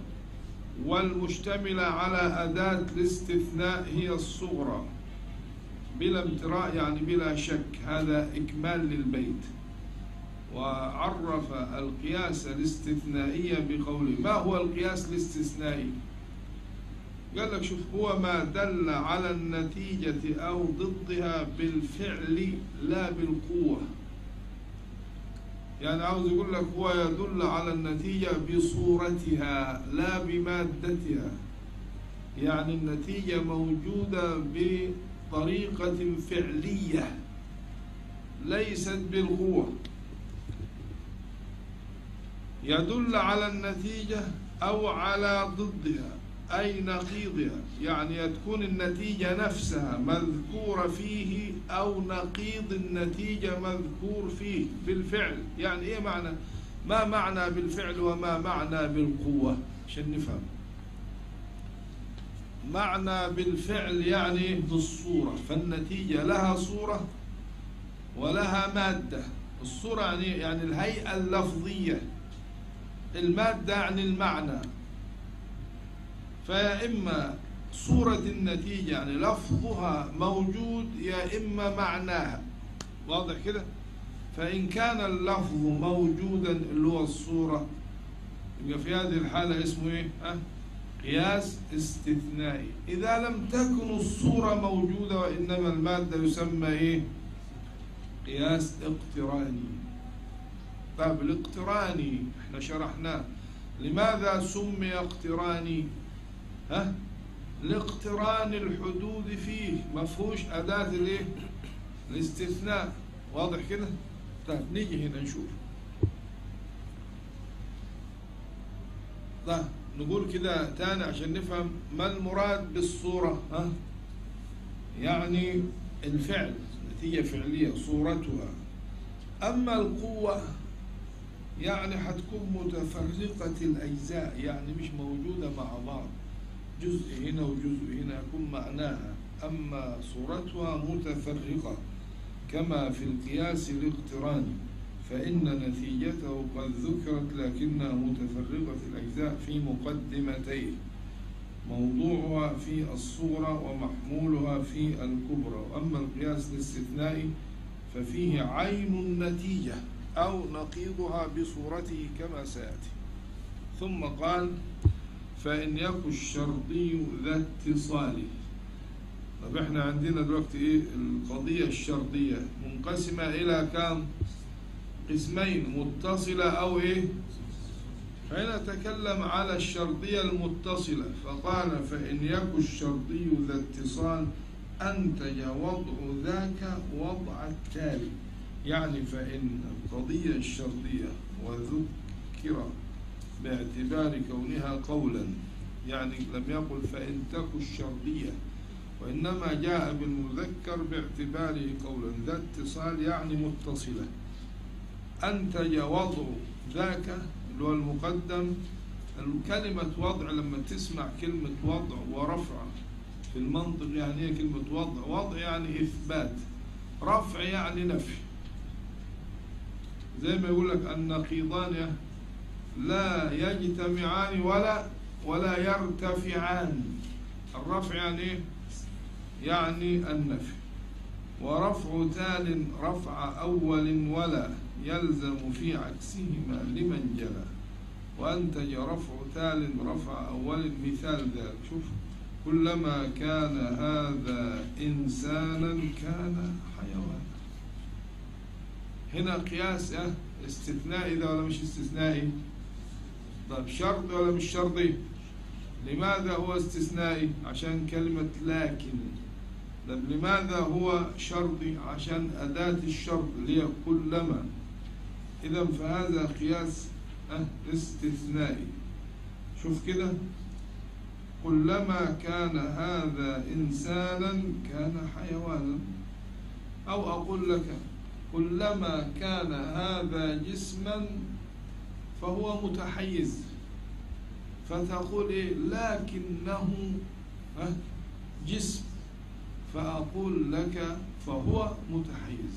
والمشتملة على أداة الاستثناء هي الصغرى. بلا امتراء يعني بلا شك. هذا إكمال للبيت. وعرف القياس الاستثنائي بقوله. ما هو القياس الاستثنائي؟ قال لك شوف هو ما دل على النتيجة أو ضدها بالفعل لا بالقوة. يعني عاوز يقول لك هو يدل على النتيجة بصورتها لا بمادتها. يعني النتيجة موجودة بطريقة فعلية ليست بالقوة. يدل على النتيجة أو على ضدها. أي نقيضها يعني تكون النتيجة نفسها مذكورة فيه أو نقيض النتيجة مذكور فيه بالفعل. يعني إيه معنى؟ ما معنى بالفعل وما معنى بالقوة؟ عشان نفهم. معنى بالفعل يعني بالصورة. فالنتيجة لها صورة ولها مادة. الصورة يعني يعني الهيئة اللفظية. المادة يعني المعنى. فيا إما صورة النتيجة يعني لفظها موجود يا إما معناها واضح كده فإن كان اللفظ موجودا اللي هو الصورة يبقى في هذه الحالة اسمه إيه؟ أه؟ قياس استثنائي إذا لم تكن الصورة موجودة وإنما المادة يسمى إيه؟ قياس اقتراني طيب الاقتراني إحنا شرحناه لماذا سمي اقتراني؟ ها؟ لاقتران الحدود فيه. ما فيهوش أداة الايه الاستثناء واضح كده؟ طيب نيجي هنا نشوف. طيب نقول كده تاني عشان نفهم ما المراد بالصورة ها؟ يعني الفعل نتيجة فعلية صورتها. أما القوة يعني حتكون متفرقة الأجزاء يعني مش موجودة مع بعض. جزء هنا وجزء هنا يكون معناها. أما صورتها متفرقة كما في القياس الاقتراني فإن نتيجته قد ذكرت لكنها متفرقة الأجزاء في مقدمتيه موضوعها في الصغرى ومحمولها في الكبرى. وأما القياس الاستثنائي ففيه عين النتيجة أو نقيضها بصورته كما سيأتي. ثم قال فإن يكن الشرطي ذا اتصال. طب إحنا عندنا دلوقتي إيه؟ القضية الشرطية منقسمة إلى كام؟ قسمين متصلة أو إيه؟ فهنا تكلم على الشرطية المتصلة فقال فإن يكن الشرطي ذا اتصال أنتج وضع ذاك وضع التالي. يعني فإن القضية الشرطية وذكر باعتبار كونها قولا. يعني لم يقل فإن تك الشرطية وإنما جاء بالمذكر باعتباره قولا. ذا اتصال يعني متصلة. أنتج وضع ذاك اللي هو المقدم كلمة وضع لما تسمع كلمة وضع ورفع في المنطق يعني إيه كلمة وضع؟ وضع يعني إثبات. رفع يعني نفي. زي ما يقول لك النقيضان لا يجتمعان ولا ولا يرتفعان. الرفع يعني إيه يعني النفي ورفع تال رفع أول ولا يلزم في عكسهما لمن جلى وأنتج رفع تال رفع أول مثال ذلك شوف كلما كان هذا إنسانا كان حيوانا. هنا قياس استثنائي ده ولا مش استثنائي؟ طيب شرط ولا مش شرطي لماذا هو استثنائي عشان كلمة لكن؟ طب لماذا هو شرطي عشان أداة الشرط اللي هي كلما إذا فهذا قياس استثنائي شوف كده. كلما كان هذا إنسانا كان حيوانا. أو أقول لك كلما كان هذا جسما فهو متحيز. فتقول إيه؟ لكنه جسم. فأقول لك فهو متحيز.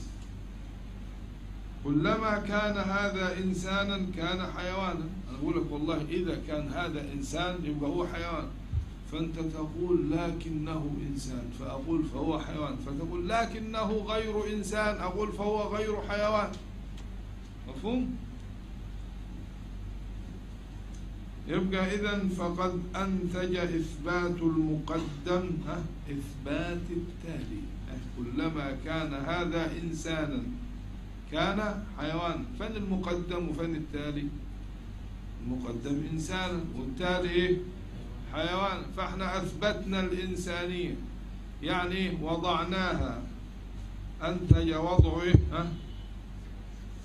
كلما كان هذا إنسانا كان حيوانا. أنا أقول لك والله إذا كان هذا إنسان يبقى هو حيوان. فأنت تقول لكنه إنسان. فأقول فهو حيوان. فتقول لكنه غير إنسان. أقول فهو غير حيوان. مفهوم؟ يبقى إذا فقد أنتج إثبات المقدم إثبات التالي كلما كان هذا إنسانا كان حيوان فن المقدم وفن التالي المقدم إنسانا والتالي إيه؟ حيوان فإحنا أثبتنا الإنسانية يعني وضعناها أنتج وضع؟ ها؟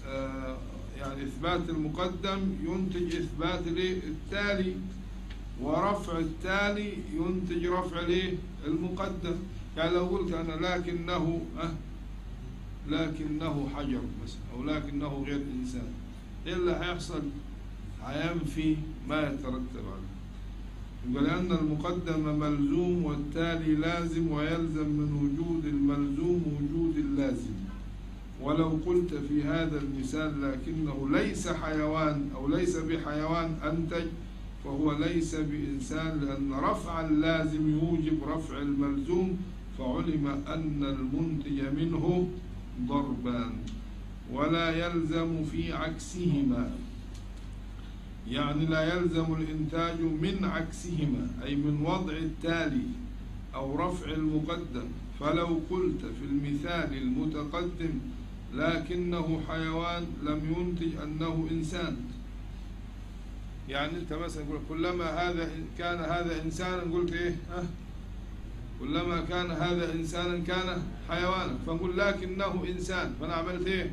آه يعني إثبات المقدم ينتج إثبات التالي ورفع التالي ينتج رفع المقدم. يعني لو قلت أنا لكنه أه لكنه حجر مثلا أو لكنه غير إنسان إيه اللي هيحصل؟ هينفي ما يترتب عليه. يبقى لأن المقدم ملزوم والتالي لازم ويلزم من وجود الملزوم وجود اللازم. ولو قلت في هذا المثال لكنه ليس حيوان أو ليس بحيوان أنتج فهو ليس بإنسان لأن رفع اللازم يوجب رفع الملزوم فعلم أن المنتج منه ضربان ولا يلزم في عكسهما. يعني لا يلزم الإنتاج من عكسهما أي من وضع التالي أو رفع المقدم. فلو قلت في المثال المتقدم لكنه حيوان لم ينتج أنه إنسان. يعني أنت مثلا يقول كلما هذا كان هذا إنسانا قلت إيه؟ أه كلما كان هذا إنسانا كان حيوانا. فنقول لكنه إنسان. فأنا عملت إيه؟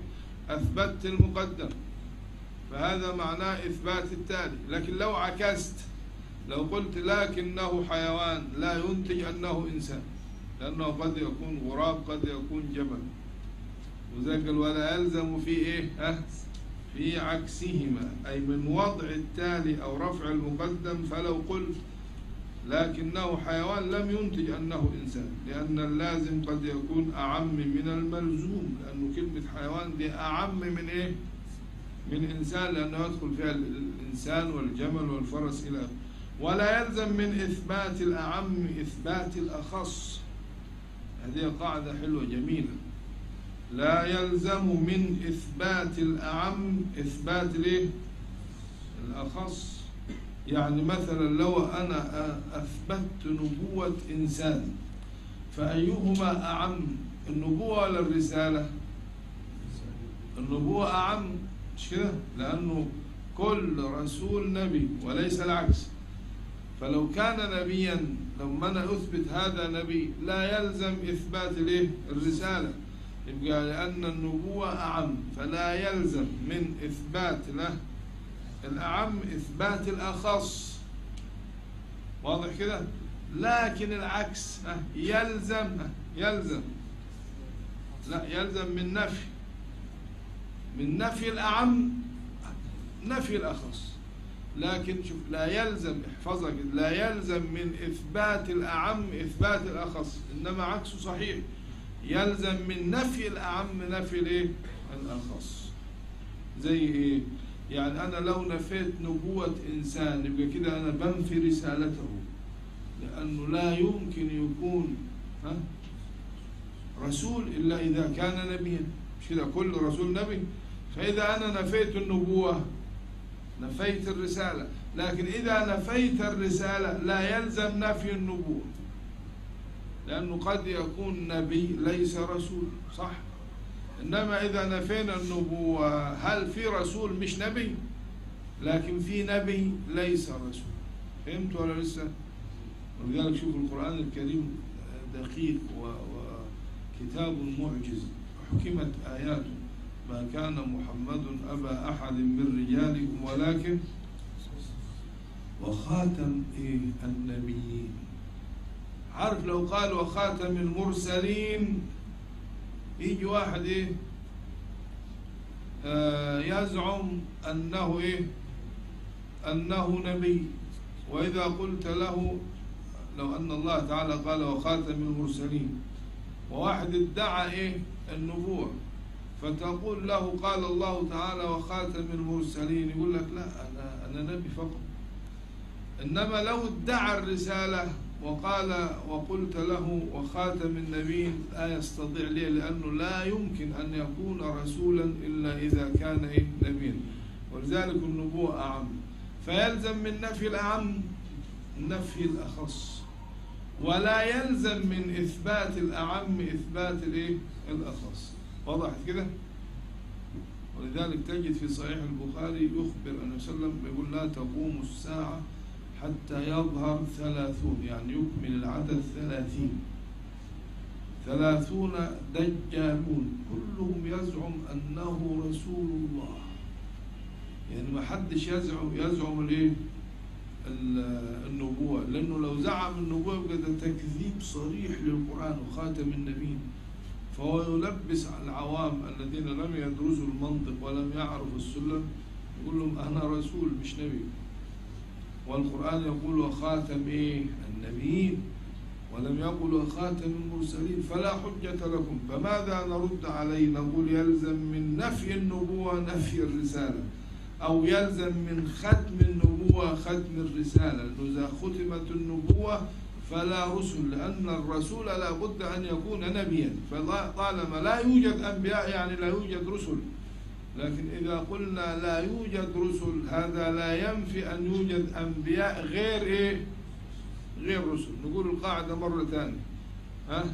أثبتت المقدم. فهذا معناه إثبات التالي. لكن لو عكست لو قلت لكنه حيوان لا ينتج أنه إنسان لأنه قد يكون غراب قد يكون جبل. قال ولا يلزم في إيه؟ ها في عكسهما. أي من وضع التالي أو رفع المقدم فلو قلت لكنه حيوان لم ينتج أنه إنسان لأن اللازم قد يكون أعم من الملزوم لأنه كلمة حيوان دي أعم من إيه؟ من إنسان لأنه يدخل فيها الإنسان والجمل والفرس إلى. ولا يلزم من إثبات الأعم إثبات الأخص. هذه قاعدة حلوة جميلة. لا يلزم من إثبات الأعم إثبات ليه؟ الأخص. يعني مثلا لو أنا أثبتت نبوة إنسان فأيهما أعم؟ النبوة ولا الرسالة؟ النبوة أعم. مش كده؟ لأنه كل رسول نبي وليس العكس. فلو كان نبيا لما أنا أثبت هذا نبي لا يلزم إثبات الإيه الرسالة. يبقى لأن النبوة أعم فلا يلزم من إثبات له. الأعم إثبات الأخص. واضح كده؟ لكن العكس ها، يلزم ها، يلزم. لا يلزم من نفي. من نفي الأعم نفي الأخص. لكن شوف لا يلزم احفظها كده لا يلزم من إثبات الأعم إثبات الأخص. إنما عكسه صحيح. يلزم من نفي الأعم نفي الإيه؟ الأخص زي إيه؟ يعني أنا لو نفيت نبوة إنسان يبقى كده أنا بنفي رسالته. لأنه لا يمكن يكون ها؟ رسول إلا إذا كان نبيا. مش كده كل رسول نبي؟ فإذا أنا نفيت النبوة نفيت الرسالة لكن إذا نفيت الرسالة لا يلزم نفي النبوة. لأنه قد يكون نبي ليس رسول صح؟ إنما إذا نفينا النبوة هل في رسول مش نبي؟ لكن في نبي ليس رسول. فهمت ولا لسه؟ ولذلك شوف القرآن الكريم دقيق وكتاب معجز. حكمت آياته ما كان محمد أبا أحد من رجالكم ولكن وخاتم إيه؟ النبيين. عارف لو قال وخاتم المرسلين يجي واحد إيه؟ آه يزعم أنه إيه؟ أنه نبي. وإذا قلت له لو أن الله تعالى قال وخاتم المرسلين. وواحد ادعى إيه؟ النبوة. فتقول له قال الله تعالى وخاتم المرسلين يقول لك لا أنا أنا نبي فقط. إنما لو ادعى الرسالة وقال وقلت له وخاتم النبيين لا يستطيع ليه لأنه لا يمكن أن يكون رسولا إلا إذا كان نبيا. ولذلك النبوة أعم. فيلزم من نفي الأعم نفي الأخص. ولا يلزم من إثبات الأعم إثبات الإيه؟ الأخص. وضحت كده؟ ولذلك تجد في صحيح البخاري يخبر أنه وسلم يقول لا تقوم الساعة حتى يظهر ثلاثون يعني يكمل العدد ثلاثين. ثلاثون دجالون كلهم يزعم أنه رسول الله. يعني ما حدش يزعم يزعم الايه النبوة. لأنه لو زعم النبوة يبقى ده تكذيب صريح للقرآن وخاتم النبيين. فهو يلبس العوام الذين لم يدرسوا المنطق ولم يعرفوا السلم يقول لهم أنا رسول مش نبي. والقرآن يقول وخاتم إيه؟ النبيين. ولم يقل وخاتم المرسلين. فلا حجة لكم. فماذا نرد عليه؟ نقول يلزم من نفي النبوة نفي الرسالة. أو يلزم من ختم النبوة ختم الرسالة. إذا ختمت النبوة فلا رسل. لأن الرسول لا بد أن يكون نبيا. فطالما لا يوجد أنبياء يعني لا يوجد رسل. لكن إذا قلنا لا يوجد رسل هذا لا ينفي أن يوجد أنبياء غير إيه؟ غير رسل. نقول القاعدة مرة ثانية. ها؟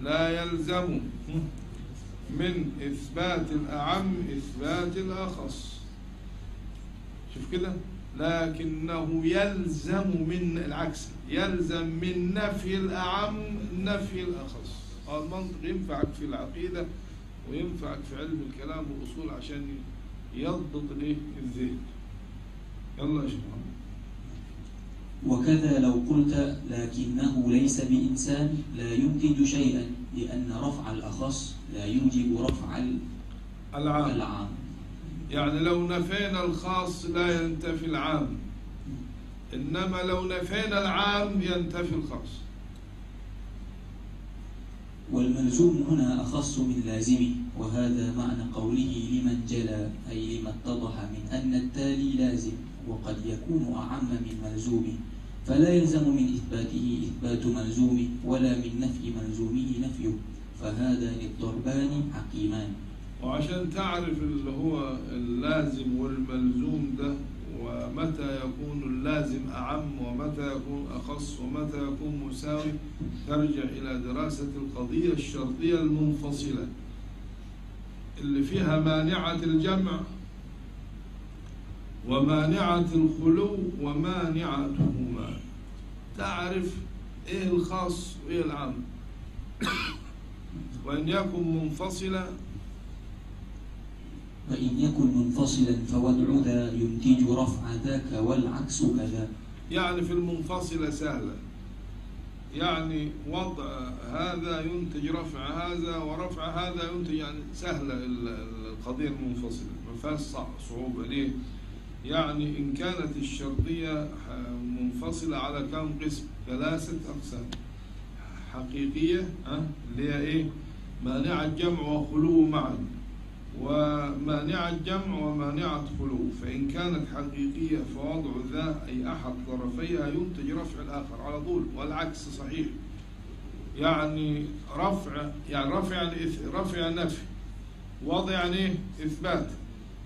لا يلزم من إثبات الأعم إثبات الأخص. شوف كده. لكنه يلزم من العكس. يلزم من نفي الأعم نفي الأخص. المنطق ينفعك في العقيدة. وينفعك في علم الكلام والأصول عشان يضبط الايه الذهن. يلا يا شيخ. وكذا لو قلت لكنه ليس بإنسان لا ينتج شيئا لأن رفع الأخص لا يوجب رفع العام. العام. يعني لو نفينا الخاص لا ينتفي العام. إنما لو نفينا العام ينتفي الخاص. والملزوم هنا أخص من لازمه وهذا معنى قوله لمن جلى أي لما اتضح من أن التالي لازم وقد يكون أعم من ملزومه. فلا يلزم من إثباته إثبات ملزومه ولا من نفي ملزومه نفيه. فهذان الضربان حكيمان وعشان تعرف اللي هو اللازم والملزوم ده ومتى يكون اللازم أعم ومتى يكون أخص ومتى يكون مساوي ترجع إلى دراسة القضية الشرطية المنفصلة اللي فيها مانعة الجمع ومانعة الخلو ومانعتهما. تعرف إيه الخاص وإيه العام؟ وإن يكن منفصلا وإن يكن منفصلا فوضع ذا ينتج رفع ذاك والعكس كذا يعني في المنفصلة سهلة يعني وضع هذا ينتج رفع هذا ورفع هذا ينتج يعني سهلة ال- ال- القضية المنفصلة ما فيهاش صع- صعوبة ليه؟ يعني إن كانت الشرطية منفصلة على كم قسم؟ ثلاثة أقسام حقيقية اللي هي إيه؟ مانعة جمع وخلو معا ومانعة جمع ومانعة خلو فإن كانت حقيقية فوضع ذا أي أحد طرفيها ينتج رفع الآخر على طول والعكس صحيح. يعني رفع يعني رفع رفع نفي وضع يعني؟ إثبات.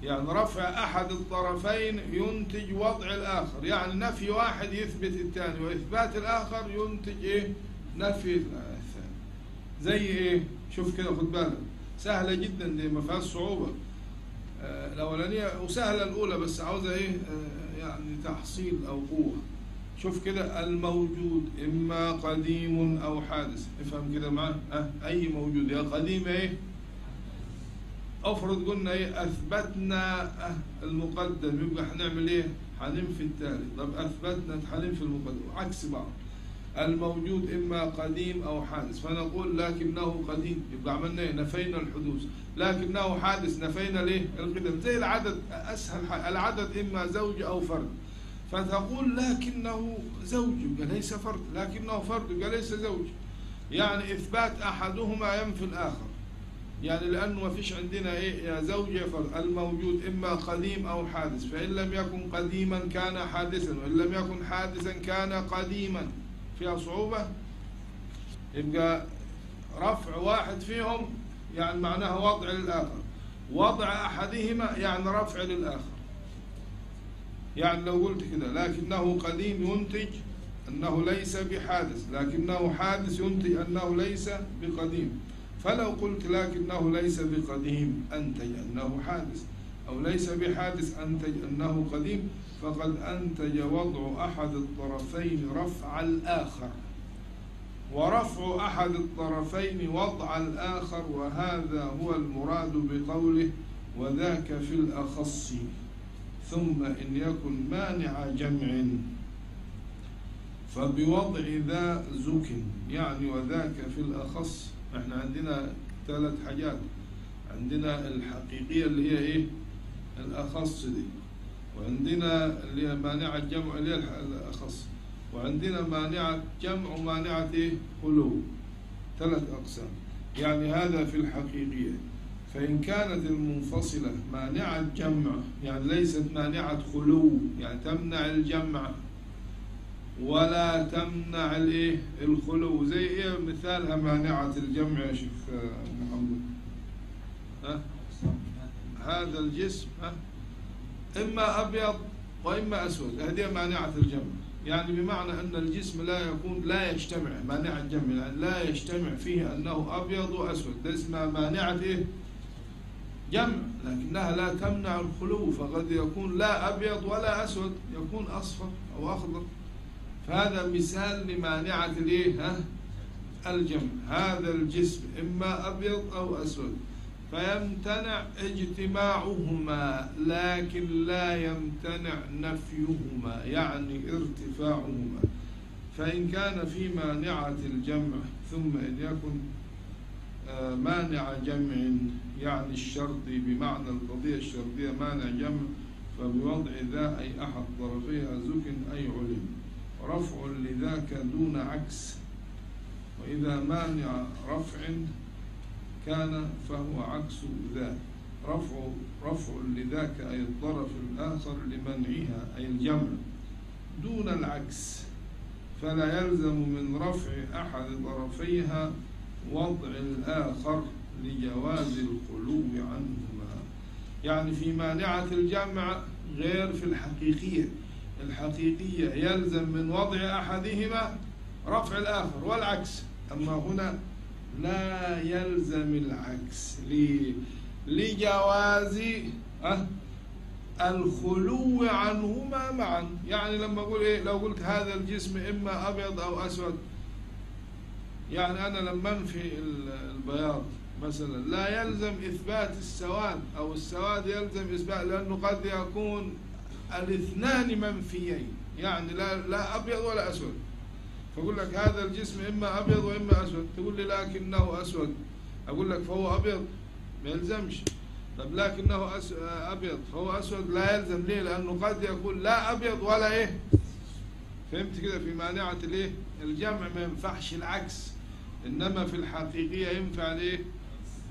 يعني رفع أحد الطرفين ينتج وضع الآخر. يعني نفي واحد يثبت الثاني وإثبات الآخر ينتج إيه؟ نفي الثاني. زي إيه؟ شوف كده خد بالك. سهلة جدا دي ما فيهاش صعوبة. آه، الأولانية وسهلة الأولى بس عاوزة إيه؟ آه، يعني تحصيل أو قوة. شوف كده الموجود إما قديم أو حادث. افهم كده معاه أه أي موجود. يا قديم إيه؟ افرض قلنا إيه؟ أثبتنا آه، المقدم. يبقى هنعمل إيه؟ هننفي التالي. طب أثبتنا هننفي المقدم. عكس بعض. الموجود إما قديم أو حادث. فنقول لكنه قديم. يبقى عملنا إيه؟ نفينا الحدوث. لكنه حادث. نفينا ليه؟ القدم. زي العدد. أسهل حاجة. العدد إما زوج أو فرد. فتقول لكنه زوج. يبقى ليس فرد. لكنه فرد. يبقى ليس زوج. يعني إثبات أحدهما ينفي الآخر. يعني لأنه ما فيش عندنا إيه؟ يا زوج يا فرد. الموجود إما قديم أو حادث. فإن لم يكن قديما كان حادثا. وإن لم يكن حادثا كان قديما. فيها صعوبة. يبقى رفع واحد فيهم يعني معناها وضع للآخر. وضع أحدهما يعني رفع للآخر. يعني لو قلت كده لكنه قديم ينتج أنه ليس بحادث لكنه حادث ينتج أنه ليس بقديم. فلو قلت لكنه ليس بقديم أنتج أنه حادث. أو ليس بحادث أنتج أنه قديم. فقد أنتج وضع أحد الطرفين رفع الآخر. ورفع أحد الطرفين وضع الآخر وهذا هو المراد بقوله وذاك في الأخص ثم إن يكن مانع جمع. فبوضع ذا زك يعني وذاك في الأخص. إحنا عندنا ثلاث حاجات. عندنا الحقيقية اللي هي إيه؟ الأخص دي. وعندنا اللي هي مانعة جمع اللي هي الأخص. وعندنا مانعة جمع ومانعة إيه خلو ثلاث أقسام. يعني هذا في الحقيقية. فإن كانت المنفصلة مانعة جمع يعني ليست مانعة خلو يعني تمنع الجمع ولا تمنع الإيه؟ الخلو زي إيه مثالها مانعة الجمع يا شيخ محمد ها؟ هذا الجسم ها؟ إما أبيض وإما أسود هذه مانعة الجمع. يعني بمعنى أن الجسم لا يكون لا يجتمع مانع الجمع. يعني لا يجتمع فيه أنه أبيض وأسود ده اسمها مانعة إيه؟ جمع. لكنها لا تمنع الخلو فقد يكون لا أبيض ولا أسود يكون أصفر أو أخضر. فهذا مثال لمانعة الإيه؟ ها؟ الجمع. هذا الجسم إما أبيض أو أسود. فيمتنع اجتماعهما لكن لا يمتنع نفيهما يعني ارتفاعهما. فإن كان في مانعة الجمع ثم إن يكن آه، مانع جمع يعني الشرط بمعنى القضية الشرطية مانع جمع فبوضع ذا أي أحد طرفيها زك أي علم. رفع لذاك دون عكس. وإذا مانع رفع كان فهو عكس ذاك. رفع رفع لذاك أي الطرف الآخر لمنعها أي الجمع. دون العكس. فلا يلزم من رفع أحد طرفيها وضع الآخر لجواز الخلو عنهما. يعني في مانعة الجمع غير في الحقيقية. الحقيقية يلزم من وضع أحدهما رفع الآخر والعكس. أما هنا لا يلزم العكس؟ لجواز الخلو عنهما معا. يعني لما أقول إيه لو قلت هذا الجسم إما أبيض أو أسود يعني أنا لما أنفي البياض مثلا. لا يلزم إثبات السواد أو السواد يلزم إثبات لأنه قد يكون الاثنان منفيين. يعني لا لا أبيض ولا أسود. فأقول لك هذا الجسم إما أبيض وإما أسود. تقول لي لكنه أسود. أقول لك فهو أبيض. ما يلزمش. طب لكنه أس... أبيض. فهو أسود لا يلزم. ليه؟ لأنه قد يكون لا أبيض ولا إيه؟ فهمت كده في مانعة الإيه؟ الجمع. ما ينفعش العكس. إنما في الحقيقية ينفع الإيه؟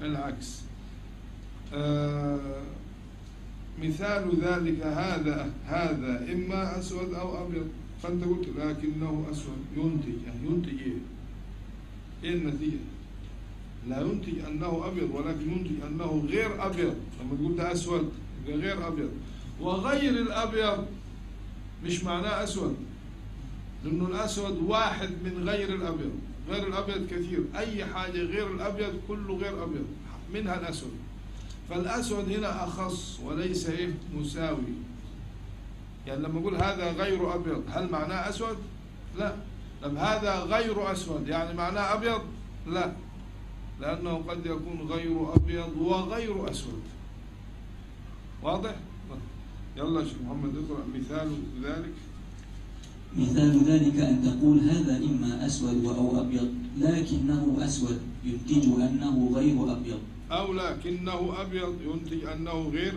العكس. آه مثال ذلك هذا هذا. إما أسود أو أبيض. فأنت قلت لكنه أسود ينتج. يعني ينتج إيه؟ إيه النتيجة؟ لا ينتج أنه أبيض ولكن ينتج أنه غير أبيض. لما تقول ده أسود يبقى غير أبيض. وغير الأبيض مش معناه أسود لأنه الأسود واحد من غير الأبيض. غير الأبيض كثير. أي حاجة غير الأبيض كله غير أبيض منها الأسود. فالأسود هنا أخص وليس إيه؟ مساوي. يعني لما أقول هذا غير أبيض هل معناه أسود؟ لا طب هذا غير أسود يعني معناه أبيض؟ لا لأنه قد يكون غير أبيض وغير أسود واضح؟ يلا شيخ محمد اقرأ مثال ذلك مثال ذلك أن تقول هذا إما أسود أو أبيض لكنه أسود ينتج أنه غير أبيض أو لكنه أبيض ينتج أنه غير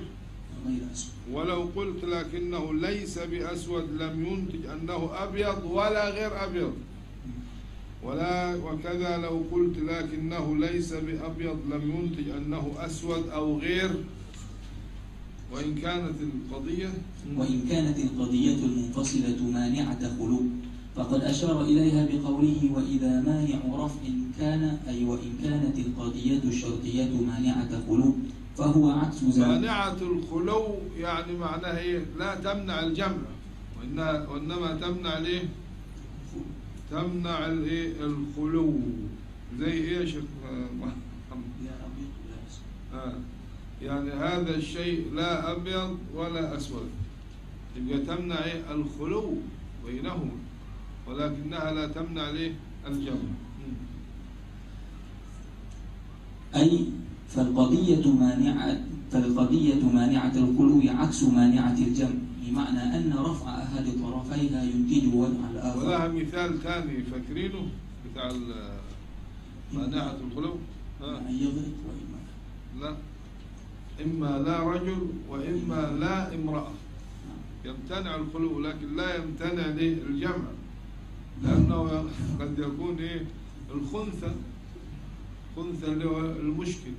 غير أسود ولو قلت لكنه ليس بأسود لم ينتج أنه أبيض ولا غير أبيض. ولا وكذا لو قلت لكنه ليس بأبيض لم ينتج أنه أسود أو غير. وإن كانت القضية؟ وإن كانت القضية المنفصلة مانعة خلو فقد أشار إليها بقوله وإذا مانع رفع كان أي وإن كانت القضية الشرطية مانعة خلو فهو عكس ذلك مانعة الخلو يعني معناها إيه؟ لا تمنع الجمع وإنها وإنما تمنع الإيه؟ تمنع الإيه؟ الخلو زي إيه يا شيخ محمد؟ آه. يعني هذا الشيء لا أبيض ولا أسود يبقى تمنع إيه؟ الخلو بينهما ولكنها لا تمنع ليه الجمع أي فالقضية مانعة فالقضية مانعة الخلو عكس مانعة الجمع بمعنى أن رفع أحد طرفيها ينتج وضع الآخر. ولها مثال ثاني فاكرينه بتاع مانعة الخلو؟ ها؟ وإما. لا. إما لا رجل وإما لا امرأة. يمتنع الخلو لكن لا يمتنع الجمع لأنه قد يكون إيه؟ الخنثى. خنثى اللي هو المشكل.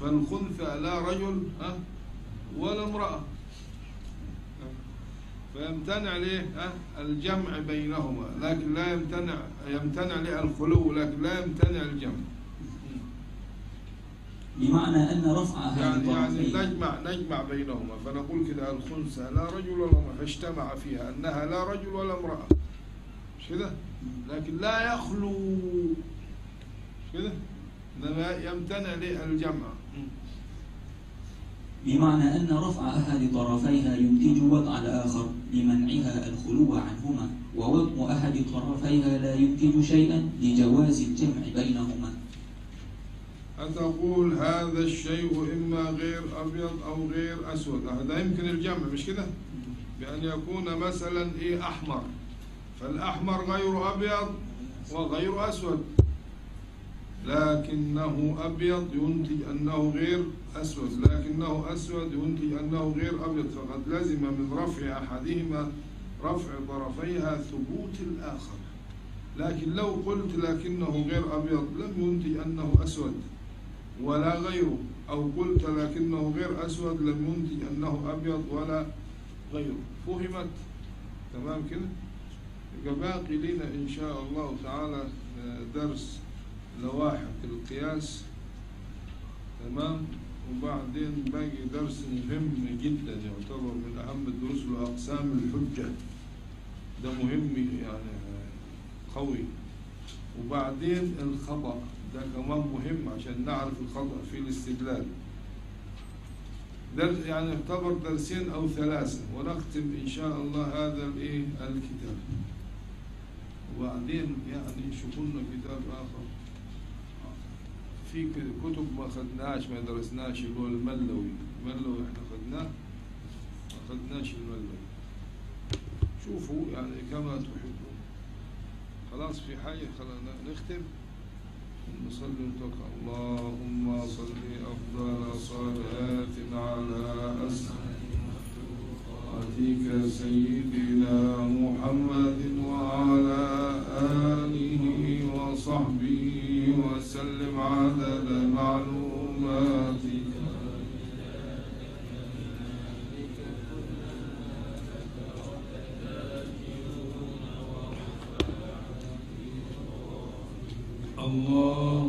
فالخنثى لا رجل ها؟ ولا امرأة. فيمتنع ليه ها؟ الجمع بينهما. لكن لا يمتنع يمتنع ليه الخلو لكن لا يمتنع الجمع. بمعنى أن رفع أحد يعني يعني نجمع نجمع بينهما. فنقول كده الخنثى لا رجل ولا امرأة. فاجتمع فيها أنها لا رجل ولا امرأة. مش كده؟ لكن لا يخلو. مش كده؟ يمتنع للجمع. بمعنى أن رفع أحد طرفيها ينتج وضع الآخر لمنعها الخلو عنهما ووضع أحد طرفيها لا ينتج شيئا لجواز الجمع بينهما. أتقول هذا الشيء إما غير أبيض أو غير أسود. هذا يمكن الجمع مش كده؟ بأن يكون مثلا إيه أحمر. فالأحمر غير أبيض وغير أسود. لكنه أبيض ينتج أنه غير أسود. لكنه أسود ينتج أنه غير أبيض. فقد لزم من رفع أحدهما رفع طرفيها ثبوت الآخر. لكن لو قلت لكنه غير أبيض لم ينتج أنه أسود. ولا غيره. أو قلت لكنه غير أسود لم ينتج أنه أبيض ولا غيره. فهمت؟ تمام كده؟ يبقى باقي لنا إن شاء الله تعالى آه، درس لواحق القياس. تمام؟ وبعدين باقي درس مهم جدا يعتبر من أهم الدروس وأقسام الحجة. ده مهم يعني قوي. وبعدين الخطأ. ده كمان مهم عشان نعرف الخطأ في الاستدلال. درس يعني يعتبر درسين أو ثلاثة. ونختم إن شاء الله هذا الإيه الكتاب. وبعدين يعني شوفوا لنا كتاب آخر. في كتب ما خدناش ما درسناش اللي هو الملوي. الملوي إحنا خدناه ما خدناش الملوي. شوفوا يعني كما تحبون. خلاص في حاجة خلينا نختم. نصلي ونتوكل اللهم صل أفضل صلاة على خلقك سيدنا محمد وعلى آله وصحبه وسلم عدد معلوماتك الله